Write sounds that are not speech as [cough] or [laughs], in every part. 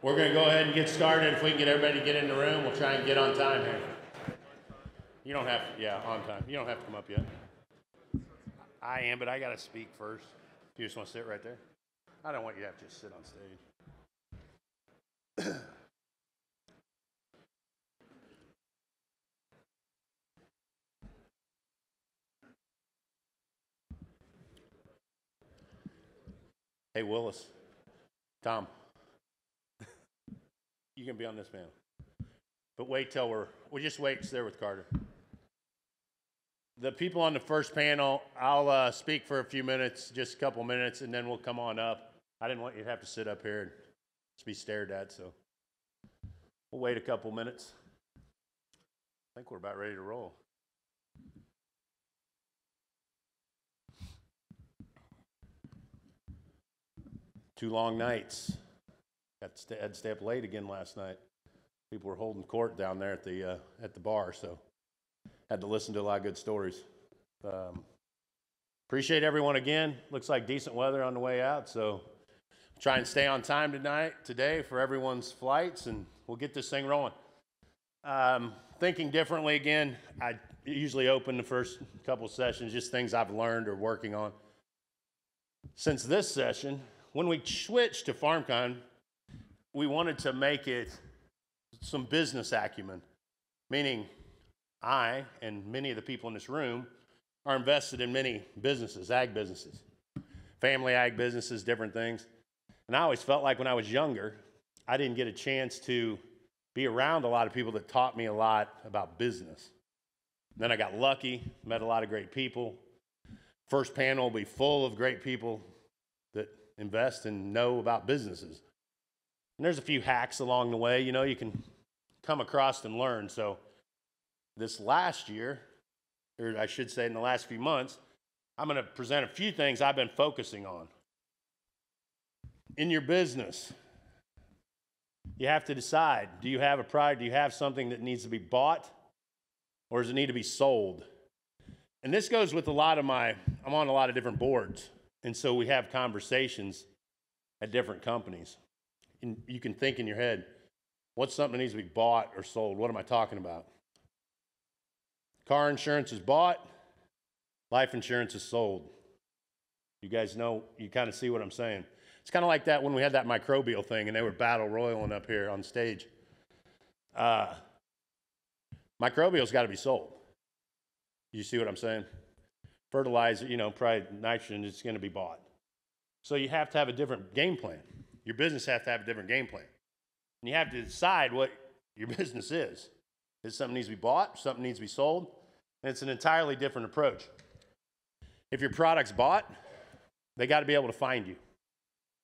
We're going to go ahead and get started. If we can get everybody to get in the room, we'll try and get on time here. You don't have, to, yeah, on time. You don't have to come up yet. I am, but I got to speak first. You just want to sit right there? I don't want you to have to just sit on stage. hey, Willis. Tom. You can be on this panel. But wait till we're, we'll just wait there with Carter. The people on the first panel, I'll uh, speak for a few minutes, just a couple minutes, and then we'll come on up. I didn't want you to have to sit up here and just be stared at, so we'll wait a couple minutes. I think we're about ready to roll. Two long nights. Got stay, had to stay up late again last night. People were holding court down there at the uh, at the bar, so had to listen to a lot of good stories. Um, appreciate everyone again. Looks like decent weather on the way out, so try and stay on time tonight, today for everyone's flights, and we'll get this thing rolling. Um, thinking differently again, I usually open the first couple sessions, just things I've learned or working on. Since this session, when we switched to FarmCon, we wanted to make it some business acumen, meaning I and many of the people in this room are invested in many businesses, ag businesses, family ag businesses, different things. And I always felt like when I was younger, I didn't get a chance to be around a lot of people that taught me a lot about business. Then I got lucky, met a lot of great people. First panel will be full of great people that invest and know about businesses. And there's a few hacks along the way, you know, you can come across and learn. So this last year, or I should say in the last few months, I'm going to present a few things I've been focusing on. In your business, you have to decide do you have a product, do you have something that needs to be bought, or does it need to be sold? And this goes with a lot of my, I'm on a lot of different boards. And so we have conversations at different companies. And you can think in your head, what's something that needs to be bought or sold? What am I talking about? Car insurance is bought, life insurance is sold. You guys know, you kind of see what I'm saying. It's kind of like that when we had that microbial thing and they were battle royaling up here on stage. Uh, microbial's got to be sold. You see what I'm saying? Fertilizer, you know, probably nitrogen is going to be bought. So you have to have a different game plan. Your business has to have a different game plan. And you have to decide what your [laughs] business is. Is something needs to be bought, something needs to be sold, and it's an entirely different approach. If your product's bought, they got to be able to find you.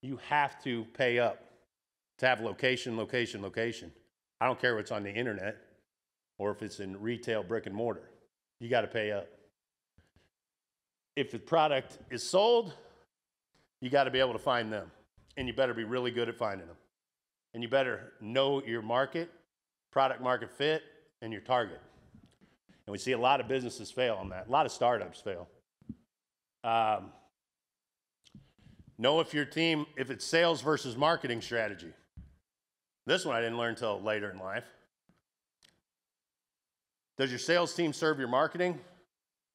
You have to pay up to have location, location, location. I don't care what's on the internet or if it's in retail brick and mortar. You got to pay up. If the product is sold, you got to be able to find them. And you better be really good at finding them. And you better know your market, product market fit, and your target. And we see a lot of businesses fail on that. A lot of startups fail. Um, know if your team, if it's sales versus marketing strategy. This one I didn't learn until later in life. Does your sales team serve your marketing,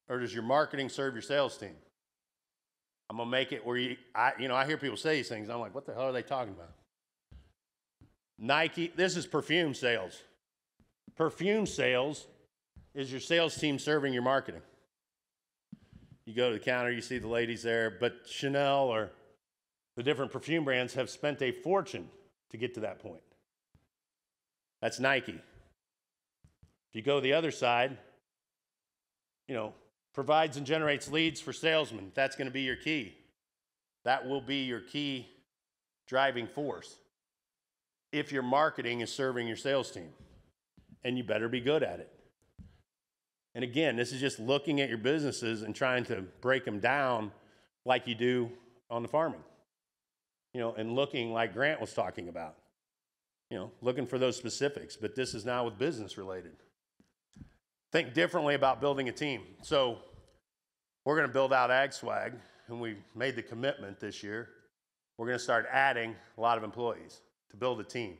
or does your marketing serve your sales team? I'm gonna make it where you, I, you know, I hear people say these things. I'm like, what the hell are they talking about? Nike. This is perfume sales. Perfume sales is your sales team serving your marketing. You go to the counter, you see the ladies there, but Chanel or the different perfume brands have spent a fortune to get to that point. That's Nike. If you go the other side, you know, provides and generates leads for salesmen. That's going to be your key. That will be your key driving force if your marketing is serving your sales team. And you better be good at it. And again, this is just looking at your businesses and trying to break them down like you do on the farming. You know, and looking like Grant was talking about. You know, looking for those specifics, but this is now with business related. Think differently about building a team. So, we're going to build out Ag Swag, and we made the commitment this year. We're going to start adding a lot of employees. to build a team.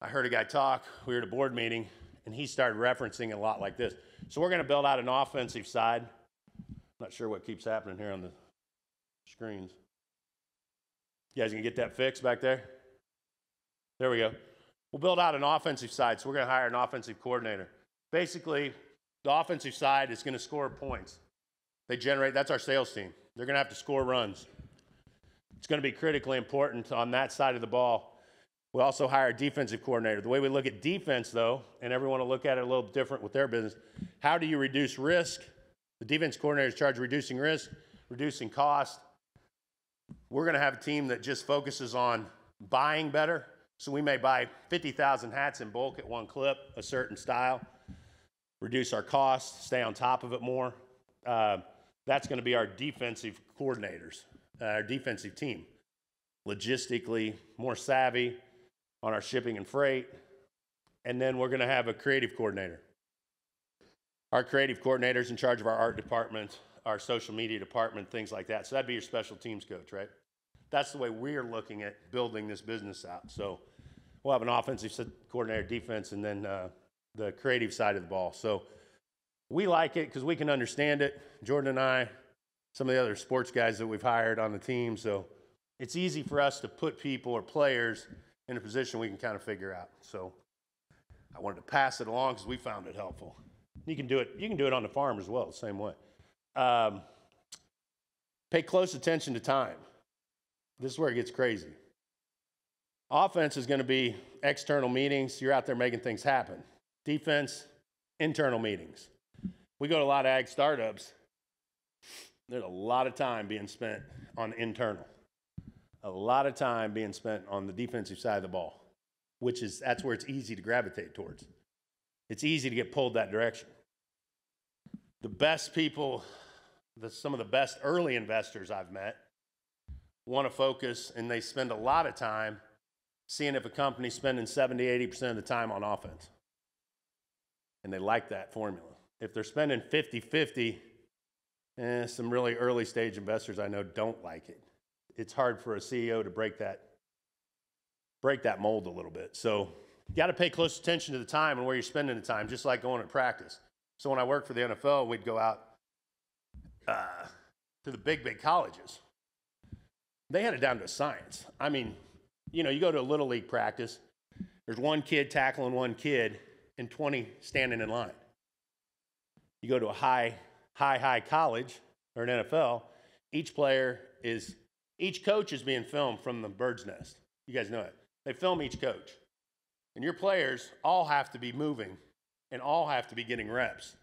I heard a guy talk, we were at a board meeting, and he started referencing a lot like this. So we're going to build out an offensive side. Not sure what keeps happening here on the screens. You guys gonna get that fixed back there? There we go. We'll build out an offensive side, so we're gonna hire an offensive coordinator. Basically, the offensive side is gonna score points. They generate, that's our sales team. They're gonna have to score runs. It's gonna be critically important on that side of the ball. We also hire a defensive coordinator. The way we look at defense, though, and everyone will look at it a little different with their business, how do you reduce risk? The defense coordinator is charged reducing risk, reducing cost. We're going to have a team that just focuses on buying better. So we may buy 50,000 hats in bulk at one clip, a certain style, reduce our costs, stay on top of it more. Uh, that's going to be our defensive coordinators, uh, our defensive team. Logistically, more savvy on our shipping and freight. And then we're going to have a creative coordinator. Our creative coordinator is in charge of our art department, our social media department, things like that. So that'd be your special teams coach, right? That's the way we're looking at building this business out. So we'll have an offensive coordinator, defense, and then uh, the creative side of the ball. So we like it because we can understand it. Jordan and I, some of the other sports guys that we've hired on the team. So it's easy for us to put people or players in a position we can kind of figure out. So I wanted to pass it along because we found it helpful. You can do it. You can do it on the farm as well, same way. Um, pay close attention to time. This is where it gets crazy. Offense is going to be external meetings. You're out there making things happen. Defense, internal meetings. We go to a lot of ag startups. There's a lot of time being spent on internal. A lot of time being spent on the defensive side of the ball, which is that's where it's easy to gravitate towards. It's easy to get pulled that direction. The best people the, some of the best early investors I've met want to focus and they spend a lot of time seeing if a company's spending 70, 80% of the time on offense. And they like that formula. If they're spending 50 50, eh, some really early stage investors I know don't like it. It's hard for a CEO to break that break that mold a little bit. So you got to pay close attention to the time and where you're spending the time, just like going to practice. So when I worked for the NFL, we'd go out uh, to the big, big colleges. They had it down to science. I mean, you know, you go to a little league practice, there's one kid tackling one kid and 20 standing in line. You go to a high, high, high college or an NFL, each player is, each coach is being filmed from the bird's nest. You guys know it. They film each coach. And your players all have to be moving and all have to be getting reps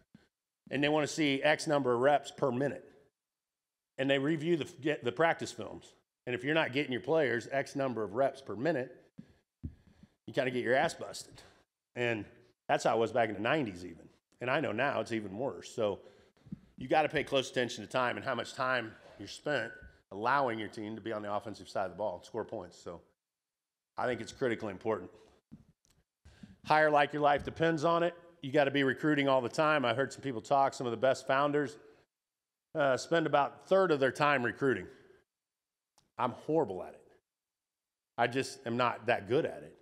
and they want to see X number of reps per minute. And they review the, the practice films. And if you're not getting your players X number of reps per minute, you kind of get your ass busted. And that's how it was back in the 90s, even. And I know now it's even worse. So you got to pay close attention to time and how much time you're spent allowing your team to be on the offensive side of the ball and score points. So I think it's critically important. Hire like your life depends on it you got to be recruiting all the time. I heard some people talk, some of the best founders uh, spend about a third of their time recruiting. I'm horrible at it. I just am not that good at it.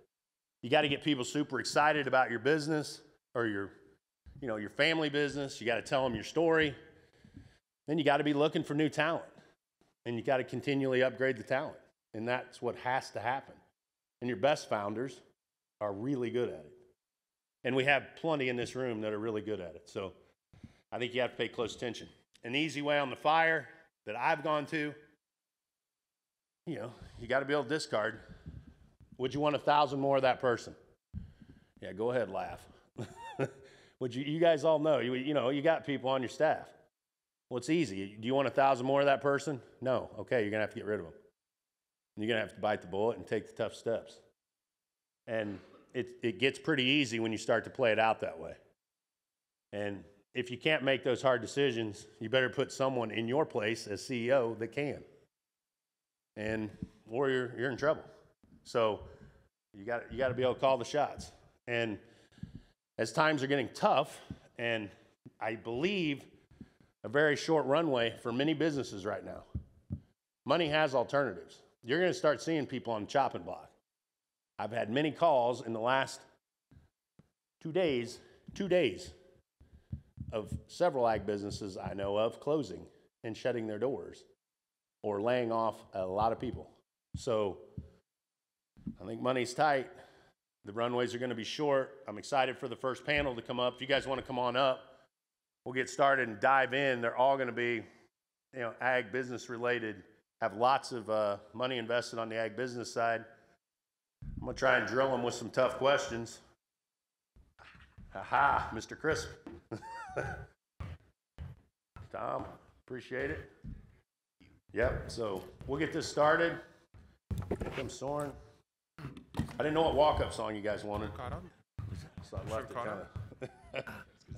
You got to get people super excited about your business or your, you know, your family business. You got to tell them your story. Then you got to be looking for new talent, and you got to continually upgrade the talent, and that's what has to happen. And your best founders are really good at it. And we have plenty in this room that are really good at it. So I think you have to pay close attention. An easy way on the fire that I've gone to, you know, you got to be able to discard. Would you want a thousand more of that person? Yeah, go ahead, laugh. [laughs] Would you, you guys all know, you, you know, you got people on your staff. Well, it's easy. Do you want a thousand more of that person? No. Okay, you're going to have to get rid of them. You're to have to bite the bullet and take the tough steps. And it, it gets pretty easy when you start to play it out that way. And if you can't make those hard decisions, you better put someone in your place as CEO that can. And or you're, you're in trouble. So you got you got to be able to call the shots. And as times are getting tough, and I believe a very short runway for many businesses right now, money has alternatives. You're going to start seeing people on the chopping block. I've had many calls in the last two days, two days of several ag businesses I know of closing and shutting their doors or laying off a lot of people. So I think money's tight. The runways are going to be short. I'm excited for the first panel to come up. If you guys want to come on up, we'll get started and dive in. They're all going to be, you know, ag business related. Have lots of uh, money invested on the ag business side. I'm gonna try and drill them with some tough questions. Aha, Mr. Crisp. [laughs] Tom, appreciate it. Yep, so we'll get this started. Here Soren. I didn't know what walk-up song you guys wanted, Caught up? so I left it caught kinda. [laughs] up.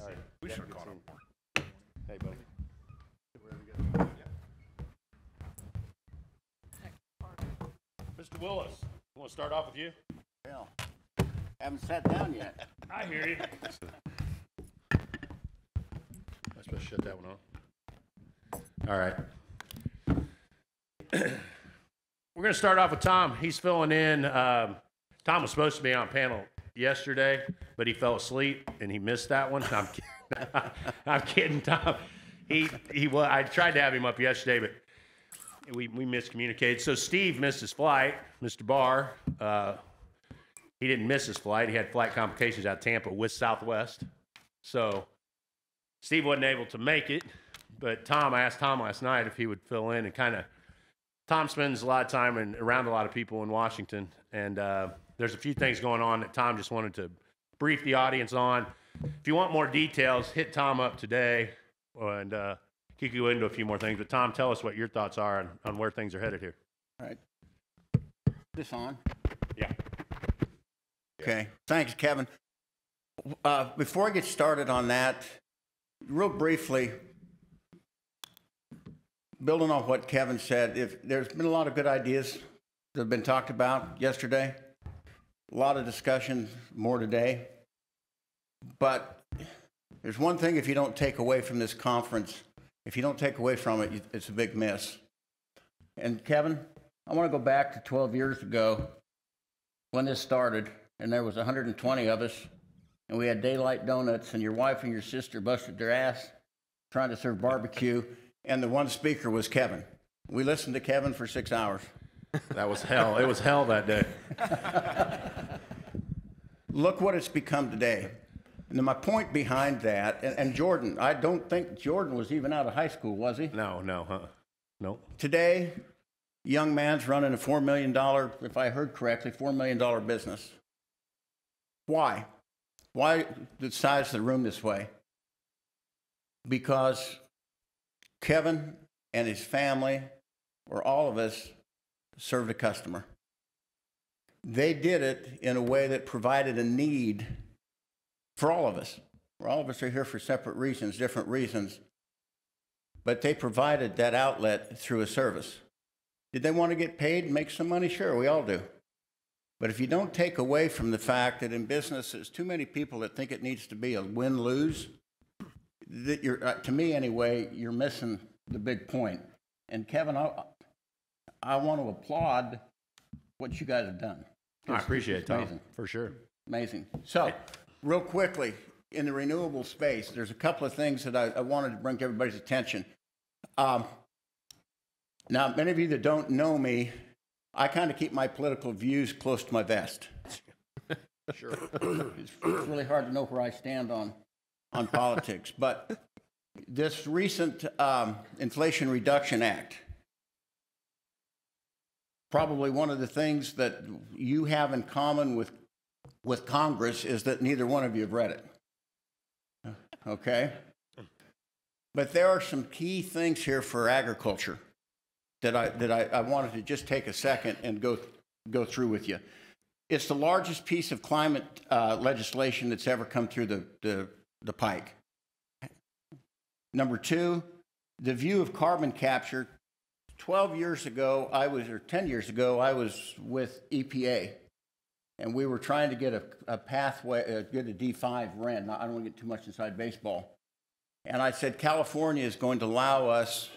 All right. We yeah, should have good caught seeing up. you. Hey, buddy. Mr. Willis, you wanna start off with you? Well, haven't sat down yet. [laughs] I hear you. I supposed to shut that one off? All right. [clears throat] We're going to start off with Tom. He's filling in. Um, Tom was supposed to be on panel yesterday, but he fell asleep and he missed that one. [laughs] I'm kidding. [laughs] I'm kidding, Tom. He he. Well, I tried to have him up yesterday, but we we miscommunicated. So Steve missed his flight. Mr. Barr. Uh, he didn't miss his flight. He had flight complications out of Tampa with Southwest. So Steve wasn't able to make it. But Tom, I asked Tom last night if he would fill in and kind of. Tom spends a lot of time and around a lot of people in Washington, and uh, there's a few things going on that Tom just wanted to brief the audience on. If you want more details, hit Tom up today, and uh, he could go into a few more things. But Tom, tell us what your thoughts are on, on where things are headed here. All right. This on? Yeah. Okay. Thanks, Kevin. Uh, before I get started on that, real briefly, building on what Kevin said, if there's been a lot of good ideas that have been talked about yesterday, a lot of discussion more today. But there's one thing if you don't take away from this conference, if you don't take away from it, it's a big miss. And Kevin, I want to go back to 12 years ago when this started, and there was 120 of us, and we had daylight donuts, and your wife and your sister busted their ass trying to serve barbecue, and the one speaker was Kevin. We listened to Kevin for six hours. That was hell. It was hell that day. [laughs] Look what it's become today. And my point behind that, and, and Jordan, I don't think Jordan was even out of high school, was he? No, no, huh? No. Today, young man's running a $4 million, if I heard correctly, $4 million business. Why? Why the size of the room this way? Because Kevin and his family, or all of us, served a customer. They did it in a way that provided a need for all of us. All of us are here for separate reasons, different reasons but they provided that outlet through a service. Did they want to get paid and make some money? Sure, we all do. But if you don't take away from the fact that in business there's too many people that think it needs to be a win lose, that you're, uh, to me anyway, you're missing the big point. And Kevin, I, I want to applaud what you guys have done. I appreciate it, Tom, amazing. for sure. Amazing. So, real quickly, in the renewable space, there's a couple of things that I, I wanted to bring to everybody's attention. Um, now, many of you that don't know me, I kind of keep my political views close to my vest. [laughs] Sure. [coughs] It's really hard to know where I stand on, on politics. But this recent um, Inflation Reduction Act, probably one of the things that you have in common with, with Congress is that neither one of you have read it. [laughs] Okay? But there are some key things here for agriculture that I, that I, I wanted to just take a second and go, go through with you. It's the largest piece of climate uh, legislation that's ever come through the, the, the pike. Number two, the view of carbon capture. 12 years ago, I was, or 10 years ago, I was with EPA, and we were trying to get a, a pathway, uh, get a D5 RIN. Now, I don't want to get too much inside baseball. And I said, California is going to allow us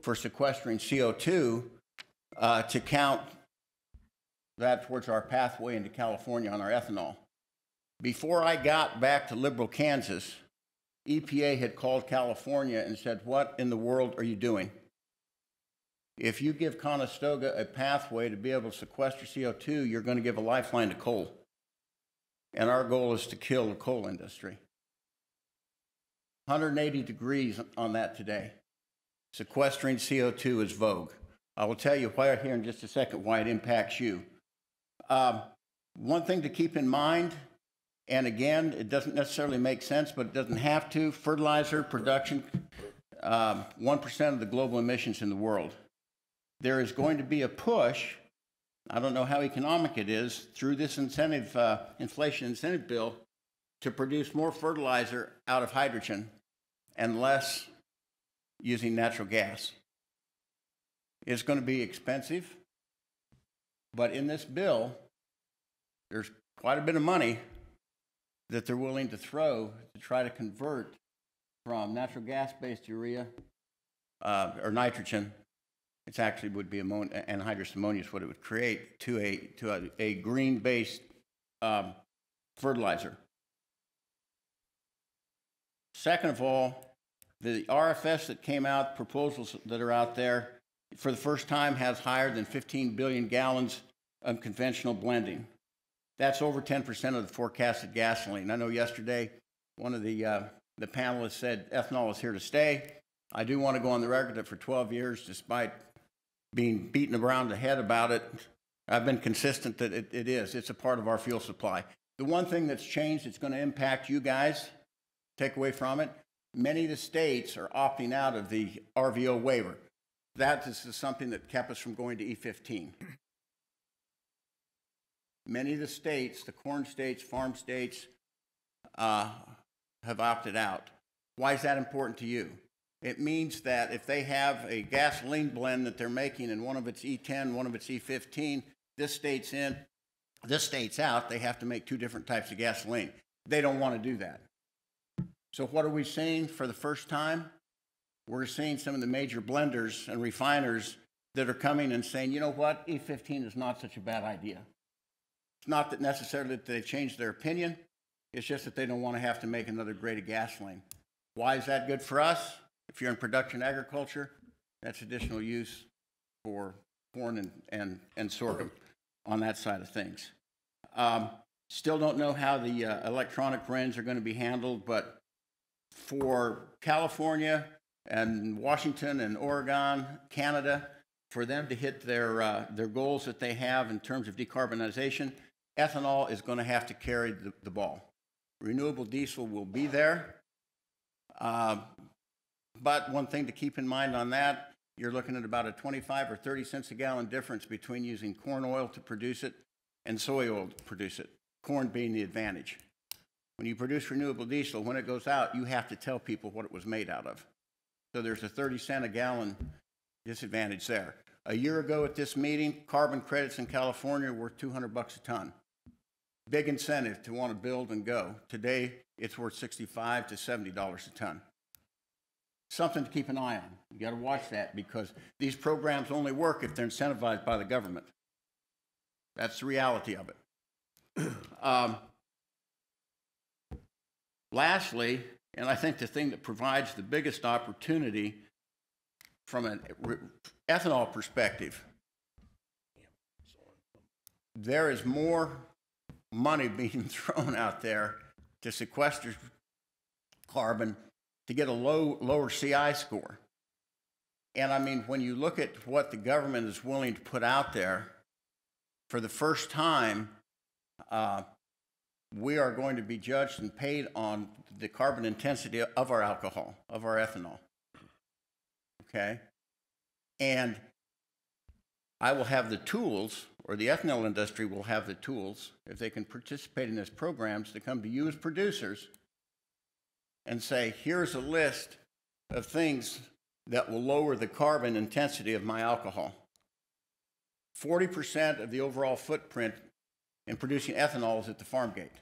for sequestering CO2 uh, to count that towards our pathway into California on our ethanol. Before I got back to liberal Kansas, EPA had called California and said, What in the world are you doing? If you give Conestoga a pathway to be able to sequester CO2, you're going to give a lifeline to coal. And our goal is to kill the coal industry. 180 degrees on that today. Sequestering CO2 is vogue. I will tell you why here in just a second why it impacts you. Um, one thing to keep in mind, and again, it doesn't necessarily make sense, but it doesn't have to. Fertilizer production, um, 1% of the global emissions in the world. There is going to be a push, I don't know how economic it is, through this incentive, uh, inflation incentive bill to produce more fertilizer out of hydrogen and less using natural gas. It's going to be expensive, but in this bill, there's quite a bit of money that they're willing to throw to try to convert from natural gas based urea uh, or nitrogen. It's actually would be anhydrous ammonia is what it would create to a to a, a green based um, fertilizer. Second of all, the RFS that came out, proposals that are out there, for the first time has higher than 15 billion gallons of conventional blending. That's over 10% of the forecasted gasoline. I know yesterday one of the, uh, the panelists said ethanol is here to stay. I do want to go on the record that for 12 years, despite being beaten around the head about it, I've been consistent that it, it is. It's a part of our fuel supply. The one thing that's changed, that's going to impact you guys, take away from it, many of the states are opting out of the RVO waiver. That is something that kept us from going to E15. Many of the states, the corn states, farm states, uh, have opted out. Why is that important to you? It means that if they have a gasoline blend that they're making and one of it's E10, one of it's E15, this state's in, this state's out, they have to make two different types of gasoline. They don't want to do that. So what are we seeing for the first time? We're seeing some of the major blenders and refiners that are coming and saying, you know what, E15 is not such a bad idea. It's not that necessarily that they changed their opinion, it's just that they don't want to have to make another grade of gasoline. Why is that good for us? If you're in production agriculture, that's additional use for corn and, and, and sorghum on that side of things. Um, still don't know how the uh, electronic RINs are going to be handled, but for California and Washington and Oregon, Canada, for them to hit their, uh, their goals that they have in terms of decarbonization, ethanol is going to have to carry the, the ball. Renewable diesel will be there. Uh, but one thing to keep in mind on that, you're looking at about a 25 or 30 cents a gallon difference between using corn oil to produce it and soy oil to produce it, corn being the advantage. When you produce renewable diesel, when it goes out, you have to tell people what it was made out of. So there's a 30 cent a gallon disadvantage there. A year ago at this meeting, carbon credits in California were 200 bucks a ton. Big incentive to want to build and go. Today, it's worth 65 to 70 dollars a ton. Something to keep an eye on. You got to watch that because these programs only work if they're incentivized by the government. That's the reality of it. [clears throat] um, lastly, and I think the thing that provides the biggest opportunity from an ethanol perspective, there is more money [laughs] being thrown out there to sequester carbon to get a low, lower CI score. And I mean, when you look at what the government is willing to put out there, for the first time, uh, we are going to be judged and paid on the carbon intensity of our alcohol, of our ethanol. Okay? And I will have the tools, or the ethanol industry will have the tools, if they can participate in these programs, to come to you as producers and say, here's a list of things that will lower the carbon intensity of my alcohol. 40% of the overall footprint in producing ethanol is at the farm gate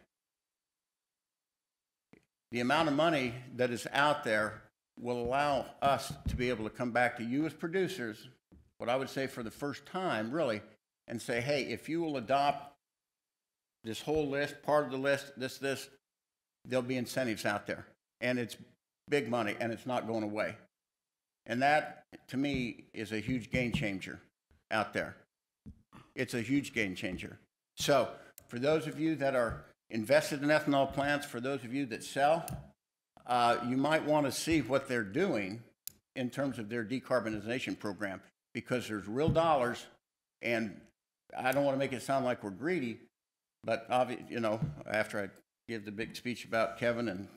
the amount of money that is out there will allow us to be able to come back to you as producers, what I would say for the first time, really, and say, hey, if you will adopt this whole list, part of the list, this, this, there'll be incentives out there. And it's big money and it's not going away. And that, to me, is a huge game changer out there. It's a huge game changer. So, for those of you that are invested in ethanol plants, for those of you that sell, uh, you might want to see what they're doing in terms of their decarbonization program because there's real dollars. And I don't want to make it sound like we're greedy, but obvi- you know, after I give the big speech about Kevin and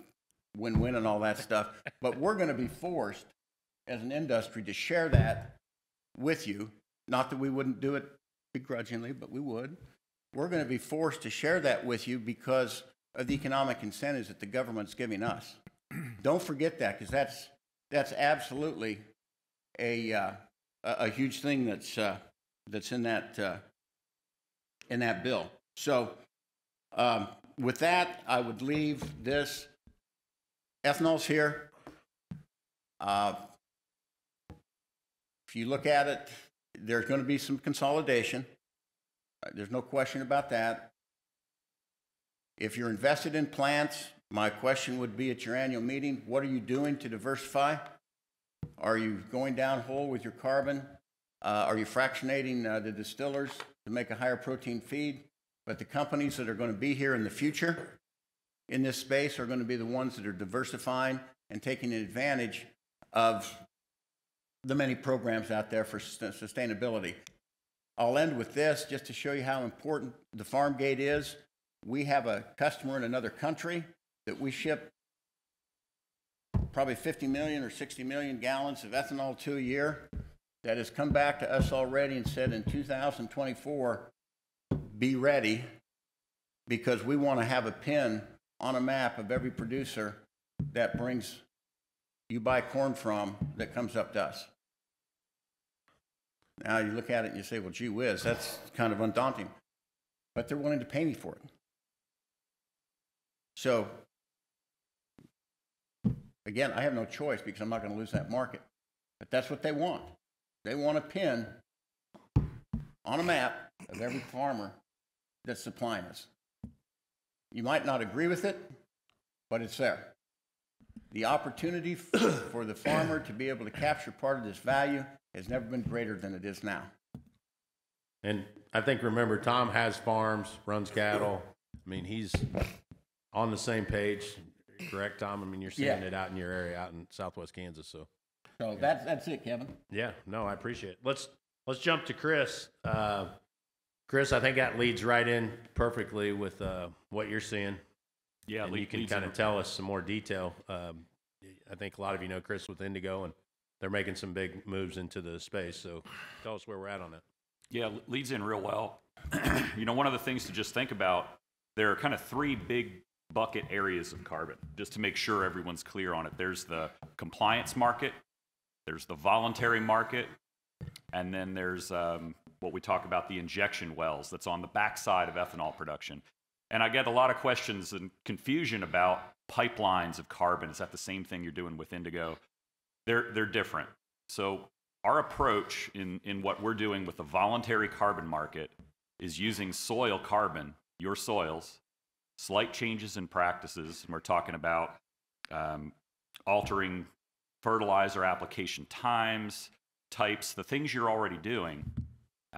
win-win and all that stuff, but we're going to be forced as an industry to share that with you. Not that we wouldn't do it begrudgingly, but we would. We're going to be forced to share that with you because of the economic incentives that the government's giving us. [clears throat] Don't forget that because that's that's absolutely a uh, a huge thing that's uh, that's in that uh, in that bill. So um, with that, I would leave this. Ethanol's here. Uh, if you look at it, there's going to be some consolidation. Uh, There's no question about that. If you're invested in plants, my question would be at your annual meeting, what are you doing to diversify? Are you going down whole with your carbon? Uh, are you fractionating uh, the distillers to make a higher protein feed? But the companies that are going to be here in the future in this space are going to be the ones that are diversifying and taking advantage of the many programs out there for sustainability. I'll end with this just to show you how important the farm gate is. We have a customer in another country that we ship probably 50 million or 60 million gallons of ethanol to a year that has come back to us already and said in 2024, be ready because we want to have a pin on a map of every producer that brings you buy corn from that comes up to us. Now you look at it and you say, well, gee whiz, that's kind of undaunting. But they're willing to pay me for it. So, again, I have no choice because I'm not going to lose that market. But that's what they want. They want a pin on a map of every farmer that's supplying us. You might not agree with it, but it's there. The opportunity [coughs] for the farmer to be able to capture part of this value has never been greater than it is now. And I think, remember, Tom has farms, runs cattle. I mean, he's on the same page, correct, Tom? I mean, you're seeing Yeah. it out in your area, out in southwest Kansas, so. So that's, that's it, Kevin. Yeah, no, I appreciate it. Let's, let's jump to Chris. Uh, Chris, I think that leads right in perfectly with, uh, what you're seeing. Yeah, And you can kind of tell us some more detail. Um, I think a lot of you know Chris with Indigo and they're making some big moves into the space. So tell us where we're at on that. Yeah, leads in real well. [clears throat] you know, one of the things to just think about, there are kind of three big bucket areas of carbon, just to make sure everyone's clear on it. There's the compliance market, there's the voluntary market, and then there's um, what we talk about the injection wells that's on the backside of ethanol production. And I get a lot of questions and confusion about pipelines of carbon. Is that the same thing you're doing with Indigo? They're, they're different. So our approach in, in what we're doing with the voluntary carbon market is using soil carbon, your soils, slight changes in practices, and we're talking about um, altering fertilizer application times, types, the things you're already doing.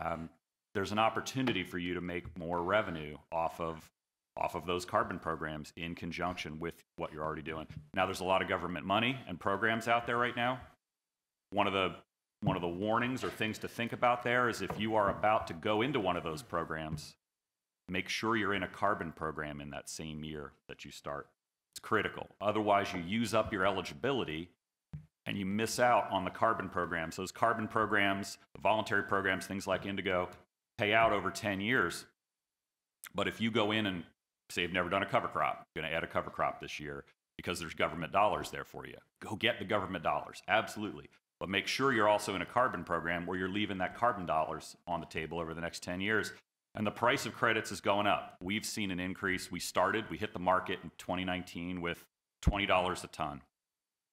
Um, there's an opportunity for you to make more revenue off of off of those carbon programs in conjunction with what you're already doing. Now, there's a lot of government money and programs out there right now. One of the one of the warnings or things to think about there is if you are about to go into one of those programs, make sure you're in a carbon program in that same year that you start. It's critical. Otherwise, you use up your eligibility and you miss out on the carbon programs. Those carbon programs, voluntary programs, things like Indigo, pay out over 10 years. But if you go in and say you've never done a cover crop, you're going to add a cover crop this year because there's government dollars there for you. Go get the government dollars, absolutely. But make sure you're also in a carbon program where you're leaving that carbon dollars on the table over the next 10 years. And the price of credits is going up. We've seen an increase. We started, we hit the market in 2019 with $20 a ton.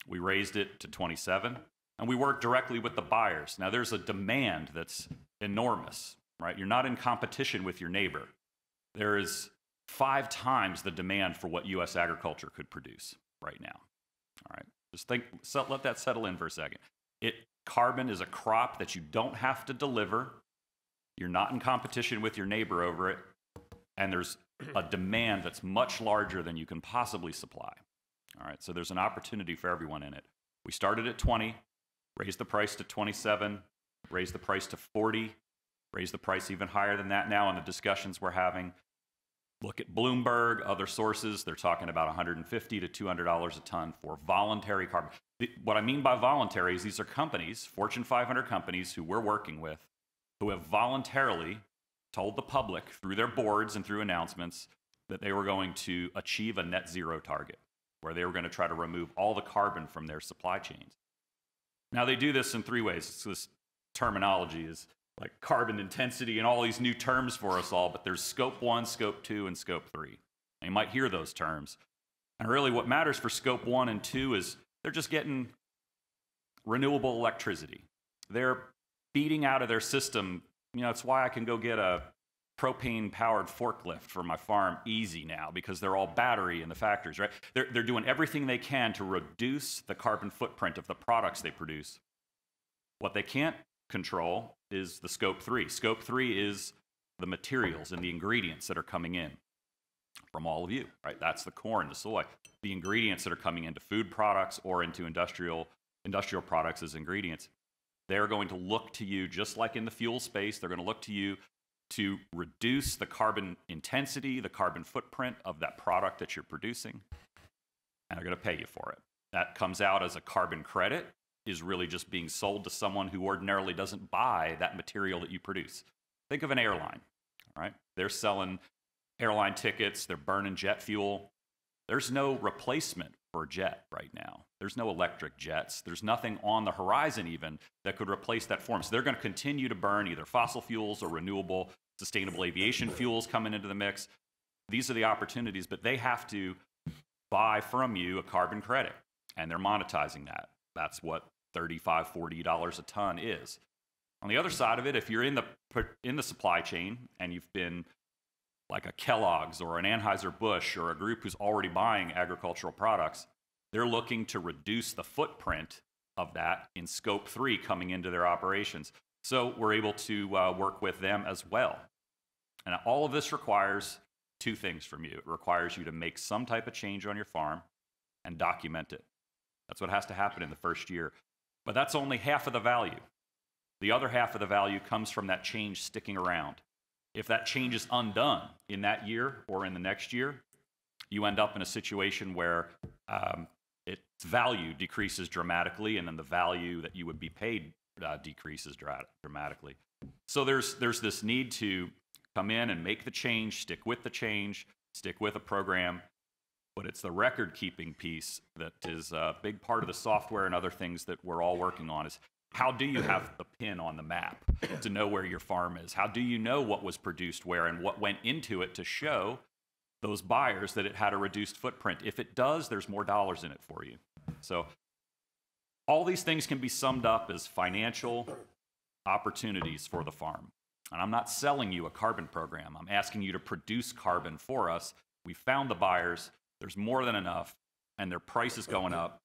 We raised it to 27 and we work directly with the buyers. Now there's a demand that's enormous. right? You're not in competition with your neighbor. There is five times the demand for what U.S. agriculture could produce right now. All right, just think, let that settle in for a second. It carbon is a crop that you don't have to deliver. You're not in competition with your neighbor over it, and there's a demand that's much larger than you can possibly supply. All right, so there's an opportunity for everyone in it. We started at 20, raised the price to 27, raised the price to 40, raised the price even higher than that now in the discussions we're having. Look at Bloomberg, other sources, they're talking about 150 to $200 a ton for voluntary carbon. The, what I mean by voluntary is these are companies, Fortune 500 companies who we're working with, who have voluntarily told the public through their boards and through announcements that they were going to achieve a net zero target, where they were going to try to remove all the carbon from their supply chains. Now, they do this in three ways. It's this terminology is like carbon intensity and all these new terms for us all, but there's scope one, scope two, and scope three. You might hear those terms. And really, what matters for scope one and two is they're just getting renewable electricity. They're beating out of their system. You know, it's why I can go get a propane powered forklift for my farm easy now because they're all battery in the factories, right? They're, they're doing everything they can to reduce the carbon footprint of the products they produce. What they can't control is the scope three. Scope three is the materials and the ingredients that are coming in from all of you, right? That's the corn, the soy, the ingredients that are coming into food products or into industrial industrial products as ingredients. They're going to look to you just like in the fuel space, they're going to look to you to reduce the carbon intensity, the carbon footprint of that product that you're producing, and they're going to pay you for it. That comes out as a carbon credit is really just being sold to someone who ordinarily doesn't buy that material that you produce. Think of an airline, right? They're selling airline tickets, they're burning jet fuel. There's no replacement for a jet right now. There's no electric jets. There's nothing on the horizon even that could replace that form. So they're going to continue to burn either fossil fuels or renewable, sustainable aviation fuels coming into the mix. These are the opportunities, but they have to buy from you a carbon credit, and they're monetizing that. That's what 35 $40 a ton is. On the other side of it, if you're in the, in the supply chain and you've been like a Kellogg's or an Anheuser-Busch or a group who's already buying agricultural products, they're looking to reduce the footprint of that in scope three coming into their operations. So we're able to uh, work with them as well. And all of this requires two things from you. It requires you to make some type of change on your farm and document it. That's what has to happen in the first year. But that's only half of the value. The other half of the value comes from that change sticking around. If that change is undone in that year or in the next year, you end up in a situation where um, its value decreases dramatically, and then the value that you would be paid uh, decreases dra- dramatically. So there's there's this need to come in and make the change, stick with the change, stick with a program, but it's the record keeping piece that is a big part of the software and other things that we're all working on is how do you have [clears throat] the pin on the map to know where your farm is? How do you know what was produced where and what went into it to show those buyers that it had a reduced footprint? If it does there's more dollars in it for you. So all these things can be summed up as financial opportunities for the farm. And i'm not selling you a carbon program. I'm asking you to produce carbon for us. We found the buyers. There's more than enough, and their price is going up.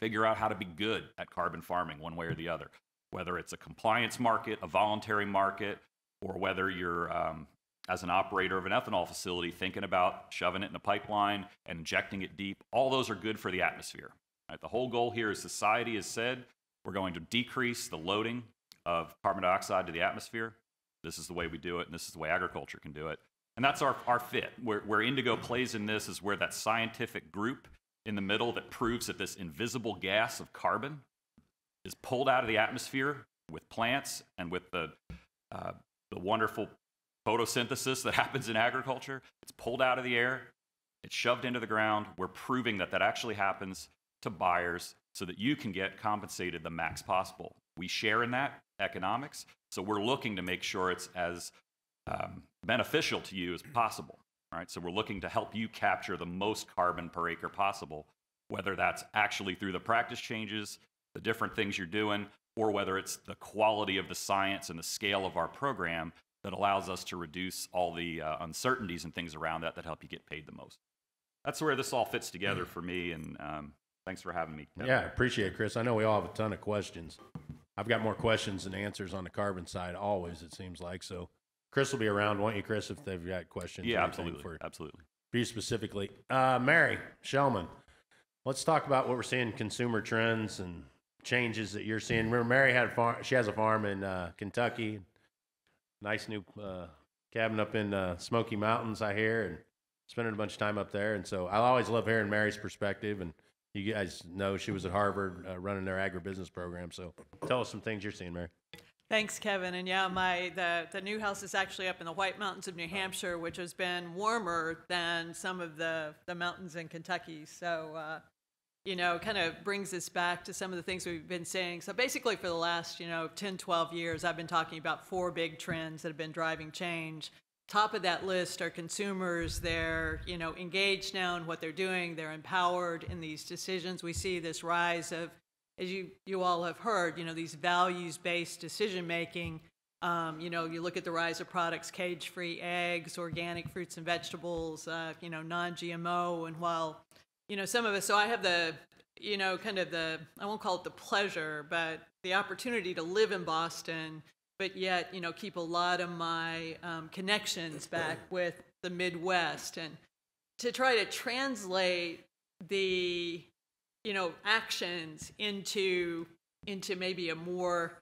Figure out how to be good at carbon farming one way or the other, whether it's a compliance market, a voluntary market, or whether you're, um, as an operator of an ethanol facility, thinking about shoving it in a pipeline and injecting it deep. All those are good for the atmosphere. Right? The whole goal here is society has said we're going to decrease the loading of carbon dioxide to the atmosphere. This is the way we do it, and this is the way agriculture can do it. And that's our, our fit. Where, where Indigo plays in this is where that scientific group in the middle that proves that this invisible gas of carbon is pulled out of the atmosphere with plants and with the, uh, the wonderful photosynthesis that [laughs] happens in agriculture. It's pulled out of the air, it's shoved into the ground. We're proving that that actually happens to buyers so that you can get compensated the max possible. We share in that economics, so we're looking to make sure it's as um, beneficial to you as possible. Right? So we're looking to help you capture the most carbon per acre possible, whether that's actually through the practice changes, the different things you're doing, or whether it's the quality of the science and the scale of our program that allows us to reduce all the uh, uncertainties and things around that that help you get paid the most. That's where this all fits together for me, and um, thanks for having me. Kevin. Yeah, I appreciate it, Chris. I know we all have a ton of questions. I've got more questions than answers on the carbon side always, it seems like. So Chris will be around, won't you, Chris, if they've got questions? Yeah, absolutely, For, absolutely. for you specifically. Uh, Mary Shelman, let's talk about what we're seeing consumer trends and changes that you're seeing. Remember, Mary had a farm, she has a farm in uh, Kentucky. Nice new uh, cabin up in uh, Smoky Mountains, I hear, and spending a bunch of time up there. And so I always love hearing Mary's perspective. And you guys know she was at Harvard uh, running their agribusiness program. So tell us some things you're seeing, Mary. Thanks, Kevin. And yeah, my the, the new house is actually up in the White Mountains of New Hampshire, which has been warmer than some of the, the mountains in Kentucky. So, uh, you know, kind of brings us back to some of the things we've been saying. So basically for the last, you know, 10, 12 years, I've been talking about four big trends that have been driving change. Top of that list are consumers. They're, you know, engaged now in what they're doing. They're empowered in these decisions. We see this rise of as you, you all have heard, you know, these values-based decision-making, um, you know, you look at the rise of products, cage-free eggs, organic fruits and vegetables, uh, you know, non-GMO, and while, you know, some of us, so I have the, you know, kind of the, I won't call it the pleasure, but the opportunity to live in Boston, but yet, you know, keep a lot of my um, connections back with the Midwest, and to try to translate the you know actions into into maybe a more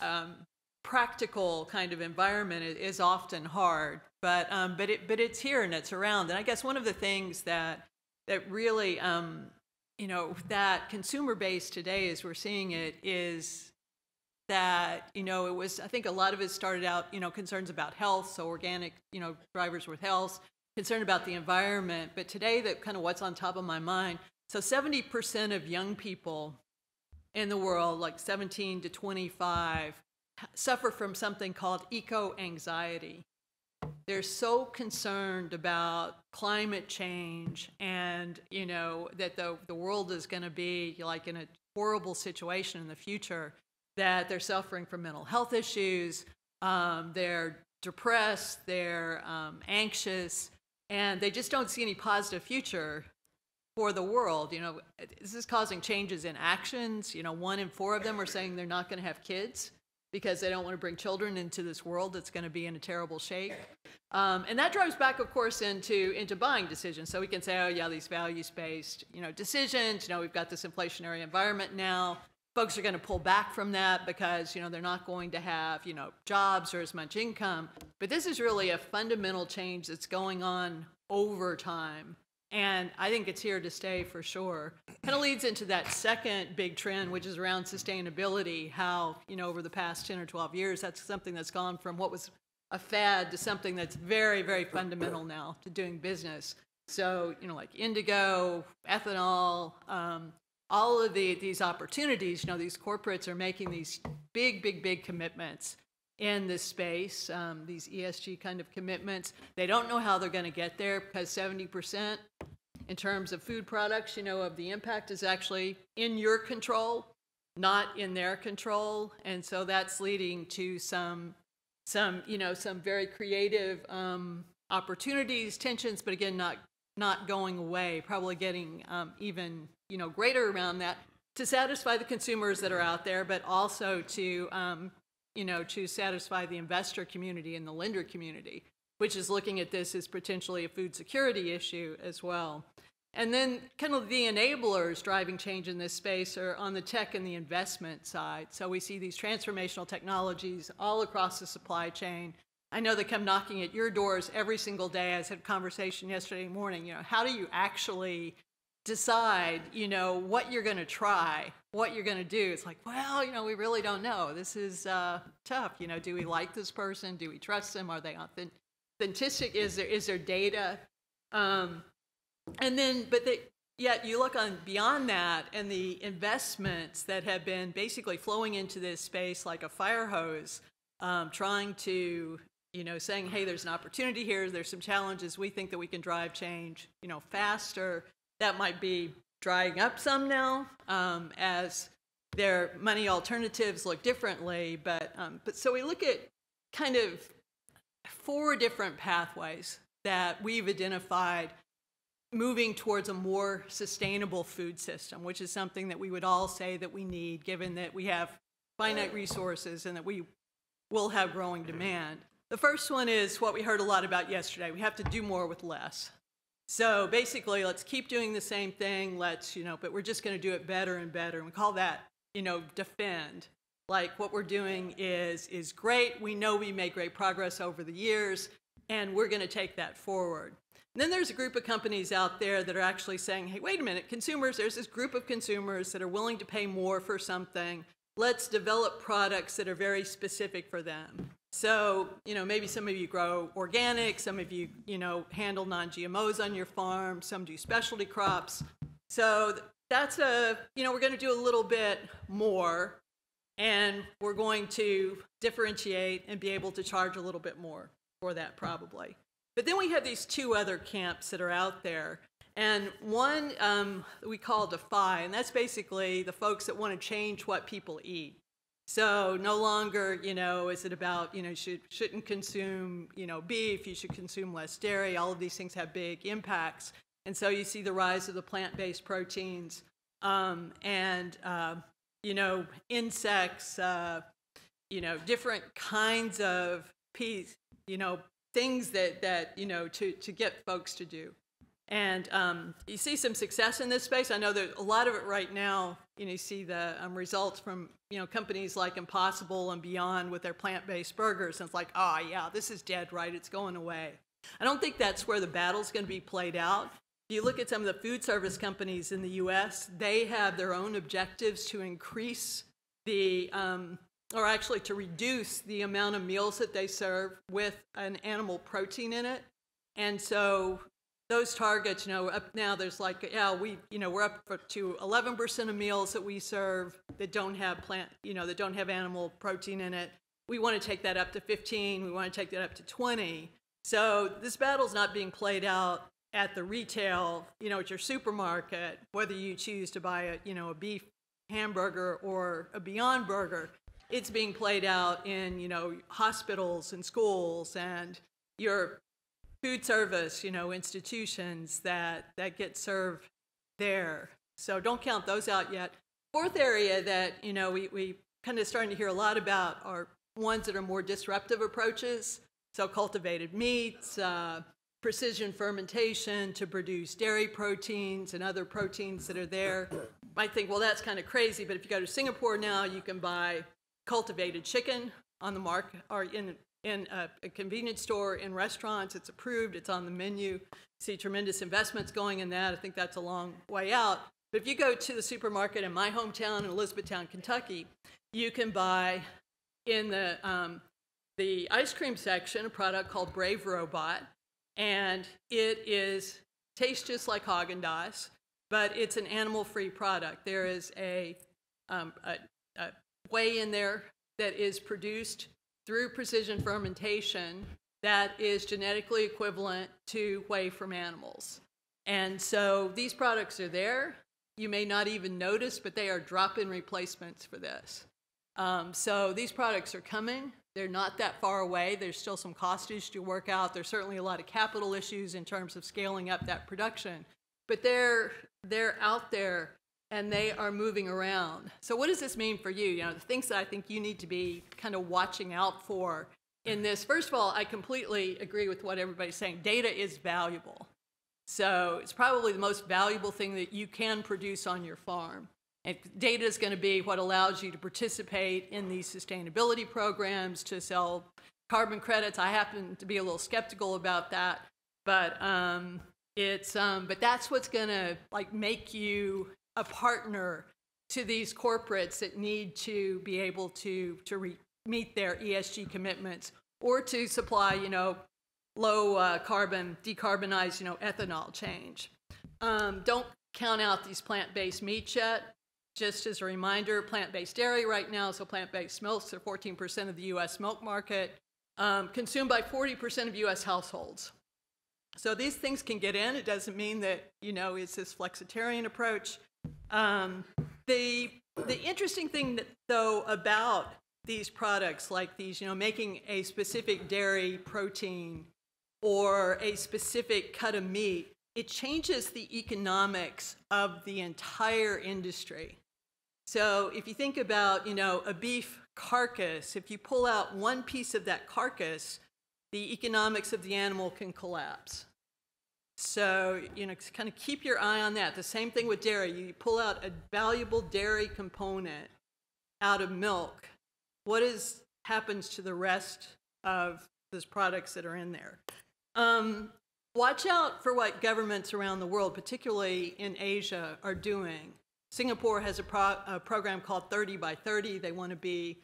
um, practical kind of environment is, often hard but um, but it but it's here and it's around. And I guess one of the things that that really um, you know that consumer base today as we're seeing it is that you know it was I think a lot of it started out you know concerns about health so organic you know drivers with health concern about the environment. But today that kind of what's on top of my mind so 70% of young people in the world, like 17 to 25, suffer from something called eco anxiety. They're so concerned about climate change and, you know, that the, the world is going to be like in a horrible situation in the future, that they're suffering from mental health issues, um, they're depressed, they're um, anxious, and they just don't see any positive future for the world. You know, this is causing changes in actions. You know, one in four of them are saying they're not going to have kids because they don't want to bring children into this world that's going to be in a terrible shape. Um, and that drives back, of course, into into buying decisions. So we can say, oh yeah, these values-based, you know, decisions. You know, we've got this inflationary environment now. Folks are going to pull back from that because you know they're not going to have you know jobs or as much income. But this is really a fundamental change that's going on over time and I think it's here to stay for sure. Kind of leads into that second big trend, which is around sustainability. How, you know, over the past 10 or 12 years, that's something that's gone from what was a fad to something that's very, very fundamental now to doing business. So, you know, like indigo, ethanol, um, all of the, these opportunities, you know, these corporates are making these big, big, big commitments in this space, um, these ESG kind of commitments. They don't know how they're going to get there because 70% in terms of food products, you know, of the impact is actually in your control, not in their control. And so that's leading to some, some you know, some very creative um, opportunities, tensions, but again, not, not going away, probably getting um, even, you know, greater around that to satisfy the consumers that are out there, but also to um, you know, to satisfy the investor community and the lender community, which is looking at this as potentially a food security issue as well. And then kind of the enablers driving change in this space are on the tech and the investment side. So we see these transformational technologies all across the supply chain. I know they come knocking at your doors every single day. I had a conversation yesterday morning, you know, how do you actually decide, you know, what you're going to try, what you're going to do. It's like, well, you know, we really don't know. This is uh, tough. You know, do we like this person? Do we trust them? Are they authentic? Is there is there data? Um, and then, but they, yet you look on beyond that, and the investments that have been basically flowing into this space like a fire hose, um, trying to you know, saying, hey, there's an opportunity here, there's some challenges, we think that we can drive change, you know, faster that might be drying up some now um, as their money alternatives look differently. But, um, but so we look at kind of four different pathways that we've identified moving towards a more sustainable food system, which is something that we would all say that we need, given that we have finite resources and that we will have growing demand. The first one is what we heard a lot about yesterday. We have to do more with less. So basically, let's keep doing the same thing. Let's, you know, but we're just going to do it better and better. And we call that, you know, defend. Like what we're doing is is great. We know we made great progress over the years, and we're going to take that forward. And then there's a group of companies out there that are actually saying, hey, wait a minute, consumers, there's this group of consumers that are willing to pay more for something. Let's develop products that are very specific for them. So, you know, maybe some of you grow organic, some of you, you know, handle non GMOs on your farm, some do specialty crops. So that's a, you know, we're going to do a little bit more and we're going to differentiate and be able to charge a little bit more for that probably. But then we have these two other camps that are out there. And one um, we call Defy, and that's basically the folks that want to change what people eat. So no longer, you know, is it about, you know, should, shouldn't consume, you know, beef, you should consume less dairy. All of these things have big impacts. And so you see the rise of the plant-based proteins um, and, uh, you know, insects, uh, you know, different kinds of peas, you know, things that, that you know, to, to get folks to do. And um, you see some success in this space. I know that a lot of it right now, you know, see the um, results from, you know, companies like Impossible and Beyond with their plant-based burgers. And it's like, oh, yeah, this is dead, right? It's going away. I don't think that's where the battle's going to be played out. If you look at some of the food service companies in the U.S., they have their own objectives to increase the um, or actually to reduce the amount of meals that they serve with an animal protein in it. And so those targets, you know, up now there's like, yeah, we, you know, we're up to 11% of meals that we serve that don't have plant, you know, that don't have animal protein in it. We want to take that up to 15. We want to take that up to 20. So this battle's not being played out at the retail, you know, at your supermarket, whether you choose to buy a, you know, a beef hamburger or a Beyond Burger it's being played out in you know hospitals and schools and your food service you know institutions that that get served there. So don't count those out yet. Fourth area that you know we, we kind of starting to hear a lot about are ones that are more disruptive approaches. So cultivated meats uh, precision fermentation to produce dairy proteins and other proteins that are there. Might think well that's kind of crazy but if you go to singapore now you can buy cultivated chicken on the market or in in a, a, convenience store, in restaurants. It's approved. It's on the menu. See tremendous investments going in that. I think that's a long way out. But if you go to the supermarket in my hometown in Elizabethtown, Kentucky, you can buy in the um, the ice cream section a product called Brave Robot, and it is tastes just like Haagen Dazs, but it's an animal-free product. There is a, um, a, a whey in there that is produced through precision fermentation that is genetically equivalent to whey from animals. And so these products are there. You may not even notice, but they are drop in replacements for this. Um, so these products are coming. They're not that far away. There's still some cost issues to work out. There's certainly a lot of capital issues in terms of scaling up that production. But they're, they're out there and they are moving around. So what does this mean for you? You know, the things that I think you need to be kind of watching out for in this. First of all, I completely agree with what everybody's saying. Data is valuable. So it's probably the most valuable thing that you can produce on your farm. And data is going to be what allows you to participate in these sustainability programs, to sell carbon credits. I happen to be a little skeptical about that, but um, it's um, but that's what's going to like make you a partner to these corporates that need to be able to, to re- meet their ESG commitments or to supply, you know, low uh, carbon, decarbonized, you know, ethanol change. Um, don't count out these plant-based meats yet. Just as a reminder, plant-based dairy right now, so plant-based milks are 14% of the U.S. milk market, um, consumed by 40% of U.S. households. So these things can get in. It doesn't mean that, you know, it's this flexitarian approach. Um, the the interesting thing that, though about these products like these, you know, making a specific dairy protein or a specific cut of meat, it changes the economics of the entire industry. So if you think about, you know, a beef carcass, if you pull out one piece of that carcass, the economics of the animal can collapse. So, you know, kind of keep your eye on that. The same thing with dairy. You pull out a valuable dairy component out of milk. What is happens to the rest of those products that are in there? Um, watch out for what governments around the world, particularly in Asia, are doing. Singapore has a, pro- a program called 30 by 30. They want to be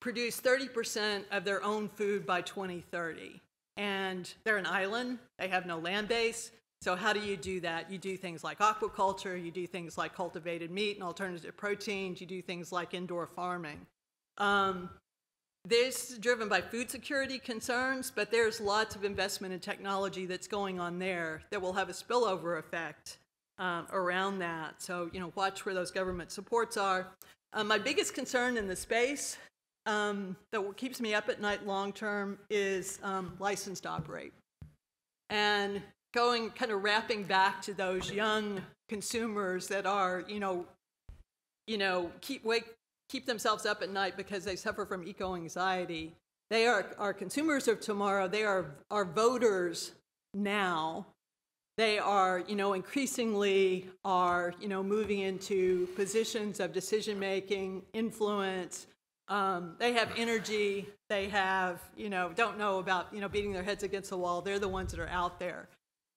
produce 30% of their own food by 2030. And they're an island, they have no land base. So, how do you do that? You do things like aquaculture, you do things like cultivated meat and alternative proteins, you do things like indoor farming. Um, this is driven by food security concerns, but there's lots of investment in technology that's going on there that will have a spillover effect um, around that. So, you know, watch where those government supports are. Uh, my biggest concern in the space um, that keeps me up at night long term is um, license to operate. And going kind of wrapping back to those young consumers that are, you know, you know, keep wake keep themselves up at night because they suffer from eco anxiety. They are our consumers of tomorrow. They are our voters now. They are, you know, increasingly are, you know, moving into positions of decision making, influence. Um, they have energy. They have, you know, don't know about, you know, beating their heads against the wall. They're the ones that are out there.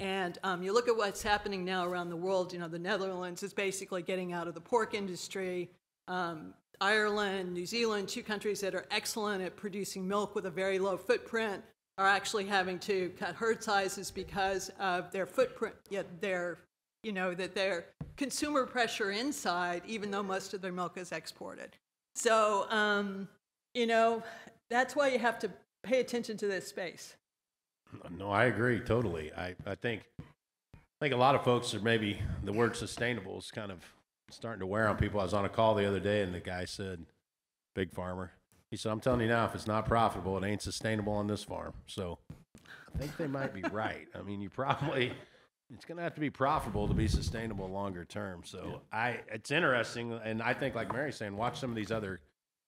And um, you look at what's happening now around the world. You know, the Netherlands is basically getting out of the pork industry. Um, Ireland, New Zealand, two countries that are excellent at producing milk with a very low footprint, are actually having to cut herd sizes because of their footprint, yet their, you know, that their consumer pressure inside, even though most of their milk is exported. So, um, you know, that's why you have to pay attention to this space. No, I agree totally. I, I think I think a lot of folks are maybe the word sustainable is kind of starting to wear on people. I was on a call the other day and the guy said, big farmer. He said, I'm telling you now, if it's not profitable, it ain't sustainable on this farm. So I think they might be right. I mean, you probably it's going to have to be profitable to be sustainable longer term. So I it's interesting and I think like Mary's saying, watch some of these other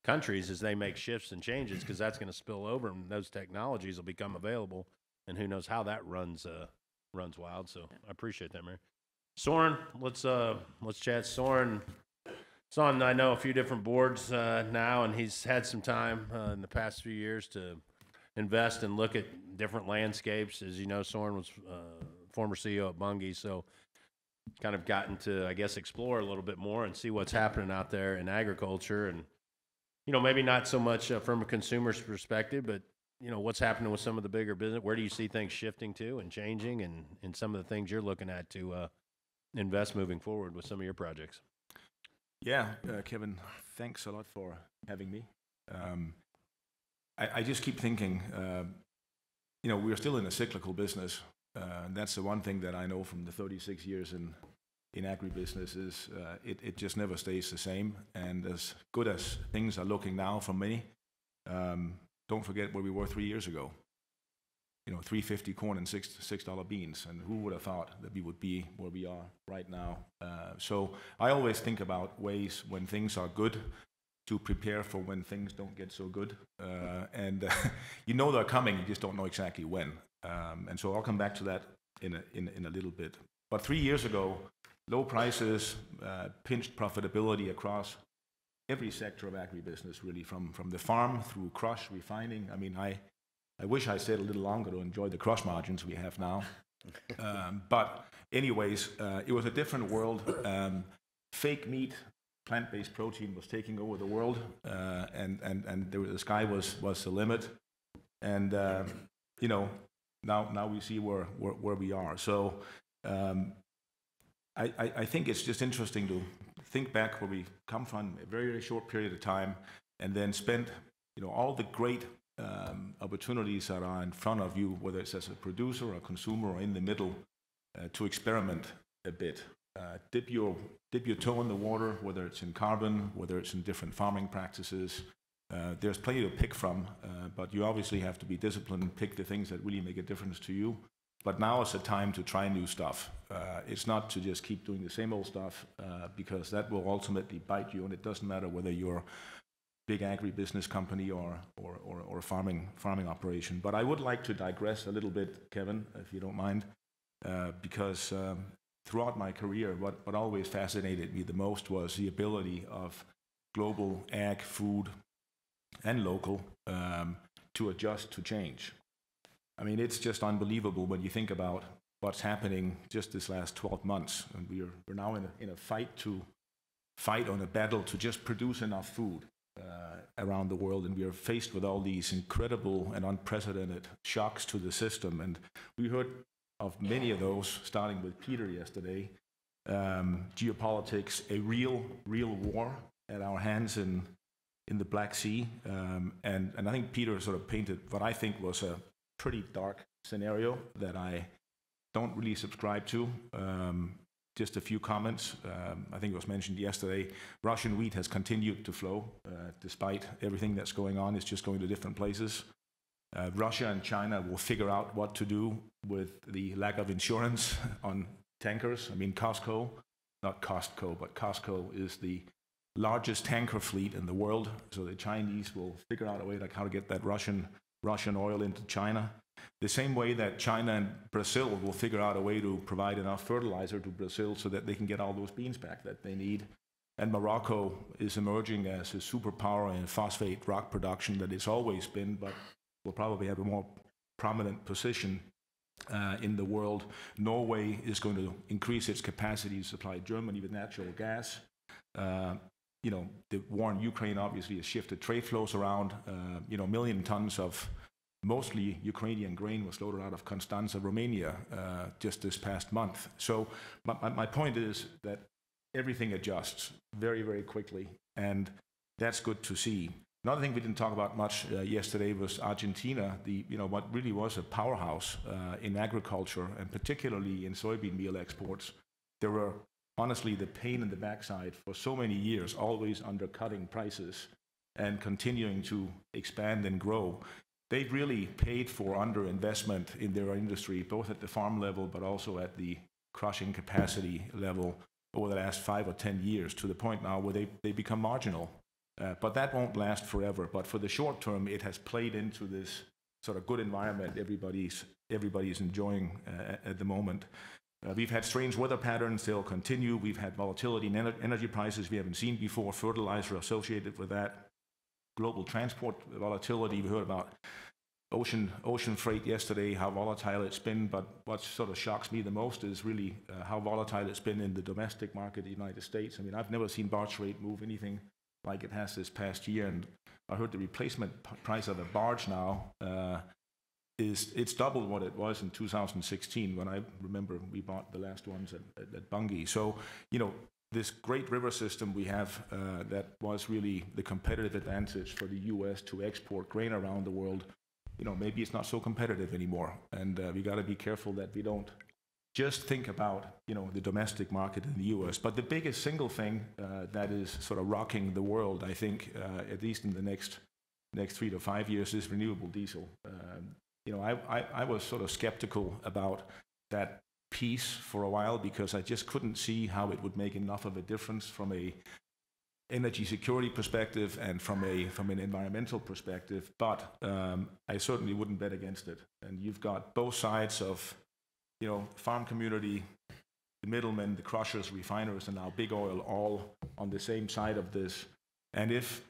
countries as they make shifts and changes because that's going to spill over and those technologies will become available and who knows how that runs uh runs wild. So I appreciate that, Mary. Soren, let's uh let's chat. Soren, it's on I know a few different boards uh, now, and he's had some time uh, in the past few years to invest and look at different landscapes. As you know, Soren was uh, former CEO at Bunge, so kind of gotten to I guess explore a little bit more and see what's happening out there in agriculture, and you know maybe not so much uh, from a consumer's perspective, but you know what's happening with some of the bigger business. Where do you see things shifting to and changing, and and some of the things you're looking at to uh, invest moving forward with some of your projects. Yeah, uh, Kevin, thanks a lot for having me. Um, I, I, just keep thinking, uh, you know, we're still in a cyclical business. Uh, and that's the one thing that I know from the 36 years in, in agribusiness is uh, it, it just never stays the same. And as good as things are looking now for many, um, don't forget where we were three years ago you know, 350 corn and six six dollar beans, and who would have thought that we would be where we are right now? Uh, so I always think about ways when things are good to prepare for when things don't get so good, uh, and [laughs] you know they're coming, you just don't know exactly when. Um, and so I'll come back to that in a, in, in a little bit. But three years ago, low prices uh, pinched profitability across every sector of agribusiness, really, from from the farm through crush, refining. I mean, I I wish I stayed a little longer to enjoy the crush margins we have now. [laughs] um, but anyways, uh, it was a different world. Um, fake meat, plant-based protein was taking over the world, uh, and and and the, the, sky was was the limit. And uh, you know, now now we see where where, where we are. So. Um, I, I, I think it's just interesting to think back where we come from, a very, very short period of time, and then spend you know all the great um, opportunities that are in front of you, whether it's as a producer or a consumer or in the middle, uh, to experiment a bit. uh, dip your dip your toe in the water, whether it's in carbon, whether it's in different farming practices. Uh, there's plenty to pick from, uh, but you obviously have to be disciplined and pick the things that really make a difference to you. But now is the time to try new stuff. Uh, it's not to just keep doing the same old stuff uh, because that will ultimately bite you, and it doesn't matter whether you're a big agribusiness company or, or, or, or a farming, farming operation. But I would like to digress a little bit, Kevin, if you don't mind, uh, because um, throughout my career, what, what always fascinated me the most was the ability of global ag, food, and local um, to adjust to change. I mean, it's just unbelievable when you think about what's happening just this last 12 months. And we are, we're now in a, in a fight to fight on a battle to just produce enough food uh, around the world. And we are faced with all these incredible and unprecedented shocks to the system. And we heard of many of those, starting with Peter yesterday. Um, geopolitics, a real, real war at our hands in, in the Black Sea. Um, and, and I think Peter sort of painted what I think was a pretty dark scenario that I don't really subscribe to. Um, just a few comments. Um, I think it was mentioned yesterday. Russian wheat has continued to flow uh, despite everything that's going on. It's just going to different places. Uh, Russia and China will figure out what to do with the lack of insurance [laughs] on tankers. I mean, COSCO, not Costco, but COSCO is the largest tanker fleet in the world. So the Chinese will figure out a way like how to get that Russian Russian oil into China. The same way that China and Brazil will figure out a way to provide enough fertilizer to Brazil so that they can get all those beans back that they need. And Morocco is emerging as a superpower in phosphate rock production that it's always been, but will probably have a more prominent position uh, in the world. Norway is going to increase its capacity to supply Germany with natural gas. Uh, you know, the war in Ukraine obviously has shifted trade flows around. Uh, you know, a million tons of mostly Ukrainian grain was loaded out of Constanta, Romania, uh, just this past month. So my, my point is that everything adjusts very, very quickly, and that's good to see. Another thing we didn't talk about much uh, yesterday was Argentina, the, you know, what really was a powerhouse uh, in agriculture, and particularly in soybean meal exports. There were honestly the pain in the backside for so many years, always undercutting prices and continuing to expand and grow. They've really paid for underinvestment in their industry, both at the farm level but also at the crushing capacity level over the last five or ten years to the point now where they, they become marginal. Uh, but that won't last forever. But for the short term, it has played into this sort of good environment everybody's, everybody's enjoying uh, at the moment. Uh, we've had strange weather patterns, they'll continue. We've had volatility in ener- energy prices we haven't seen before, fertilizer associated with that, global transport volatility. We heard about ocean, ocean freight yesterday, how volatile it's been, but what sort of shocks me the most is really uh, how volatile it's been in the domestic market the United States. I mean, I've never seen barge rate move anything like it has this past year, and I heard the replacement price of a barge now uh, is it's double what it was in 2016 when I remember we bought the last ones at, at, at Bunge. So, you know, this great river system we have uh, that was really the competitive advantage for the U.S. to export grain around the world, you know, maybe it's not so competitive anymore. And uh, we got to be careful that we don't just think about, you know, the domestic market in the U.S. But the biggest single thing uh, that is sort of rocking the world, I think, uh, at least in the next next three to five years, is renewable diesel. Um, you know, I, I, I was sort of skeptical about that piece for a while because I just couldn't see how it would make enough of a difference from a energy security perspective and from a from an environmental perspective. But um, I certainly wouldn't bet against it. And you've got both sides of, you know, farm community, the middlemen, the crushers, refiners, and now big oil all on the same side of this. And if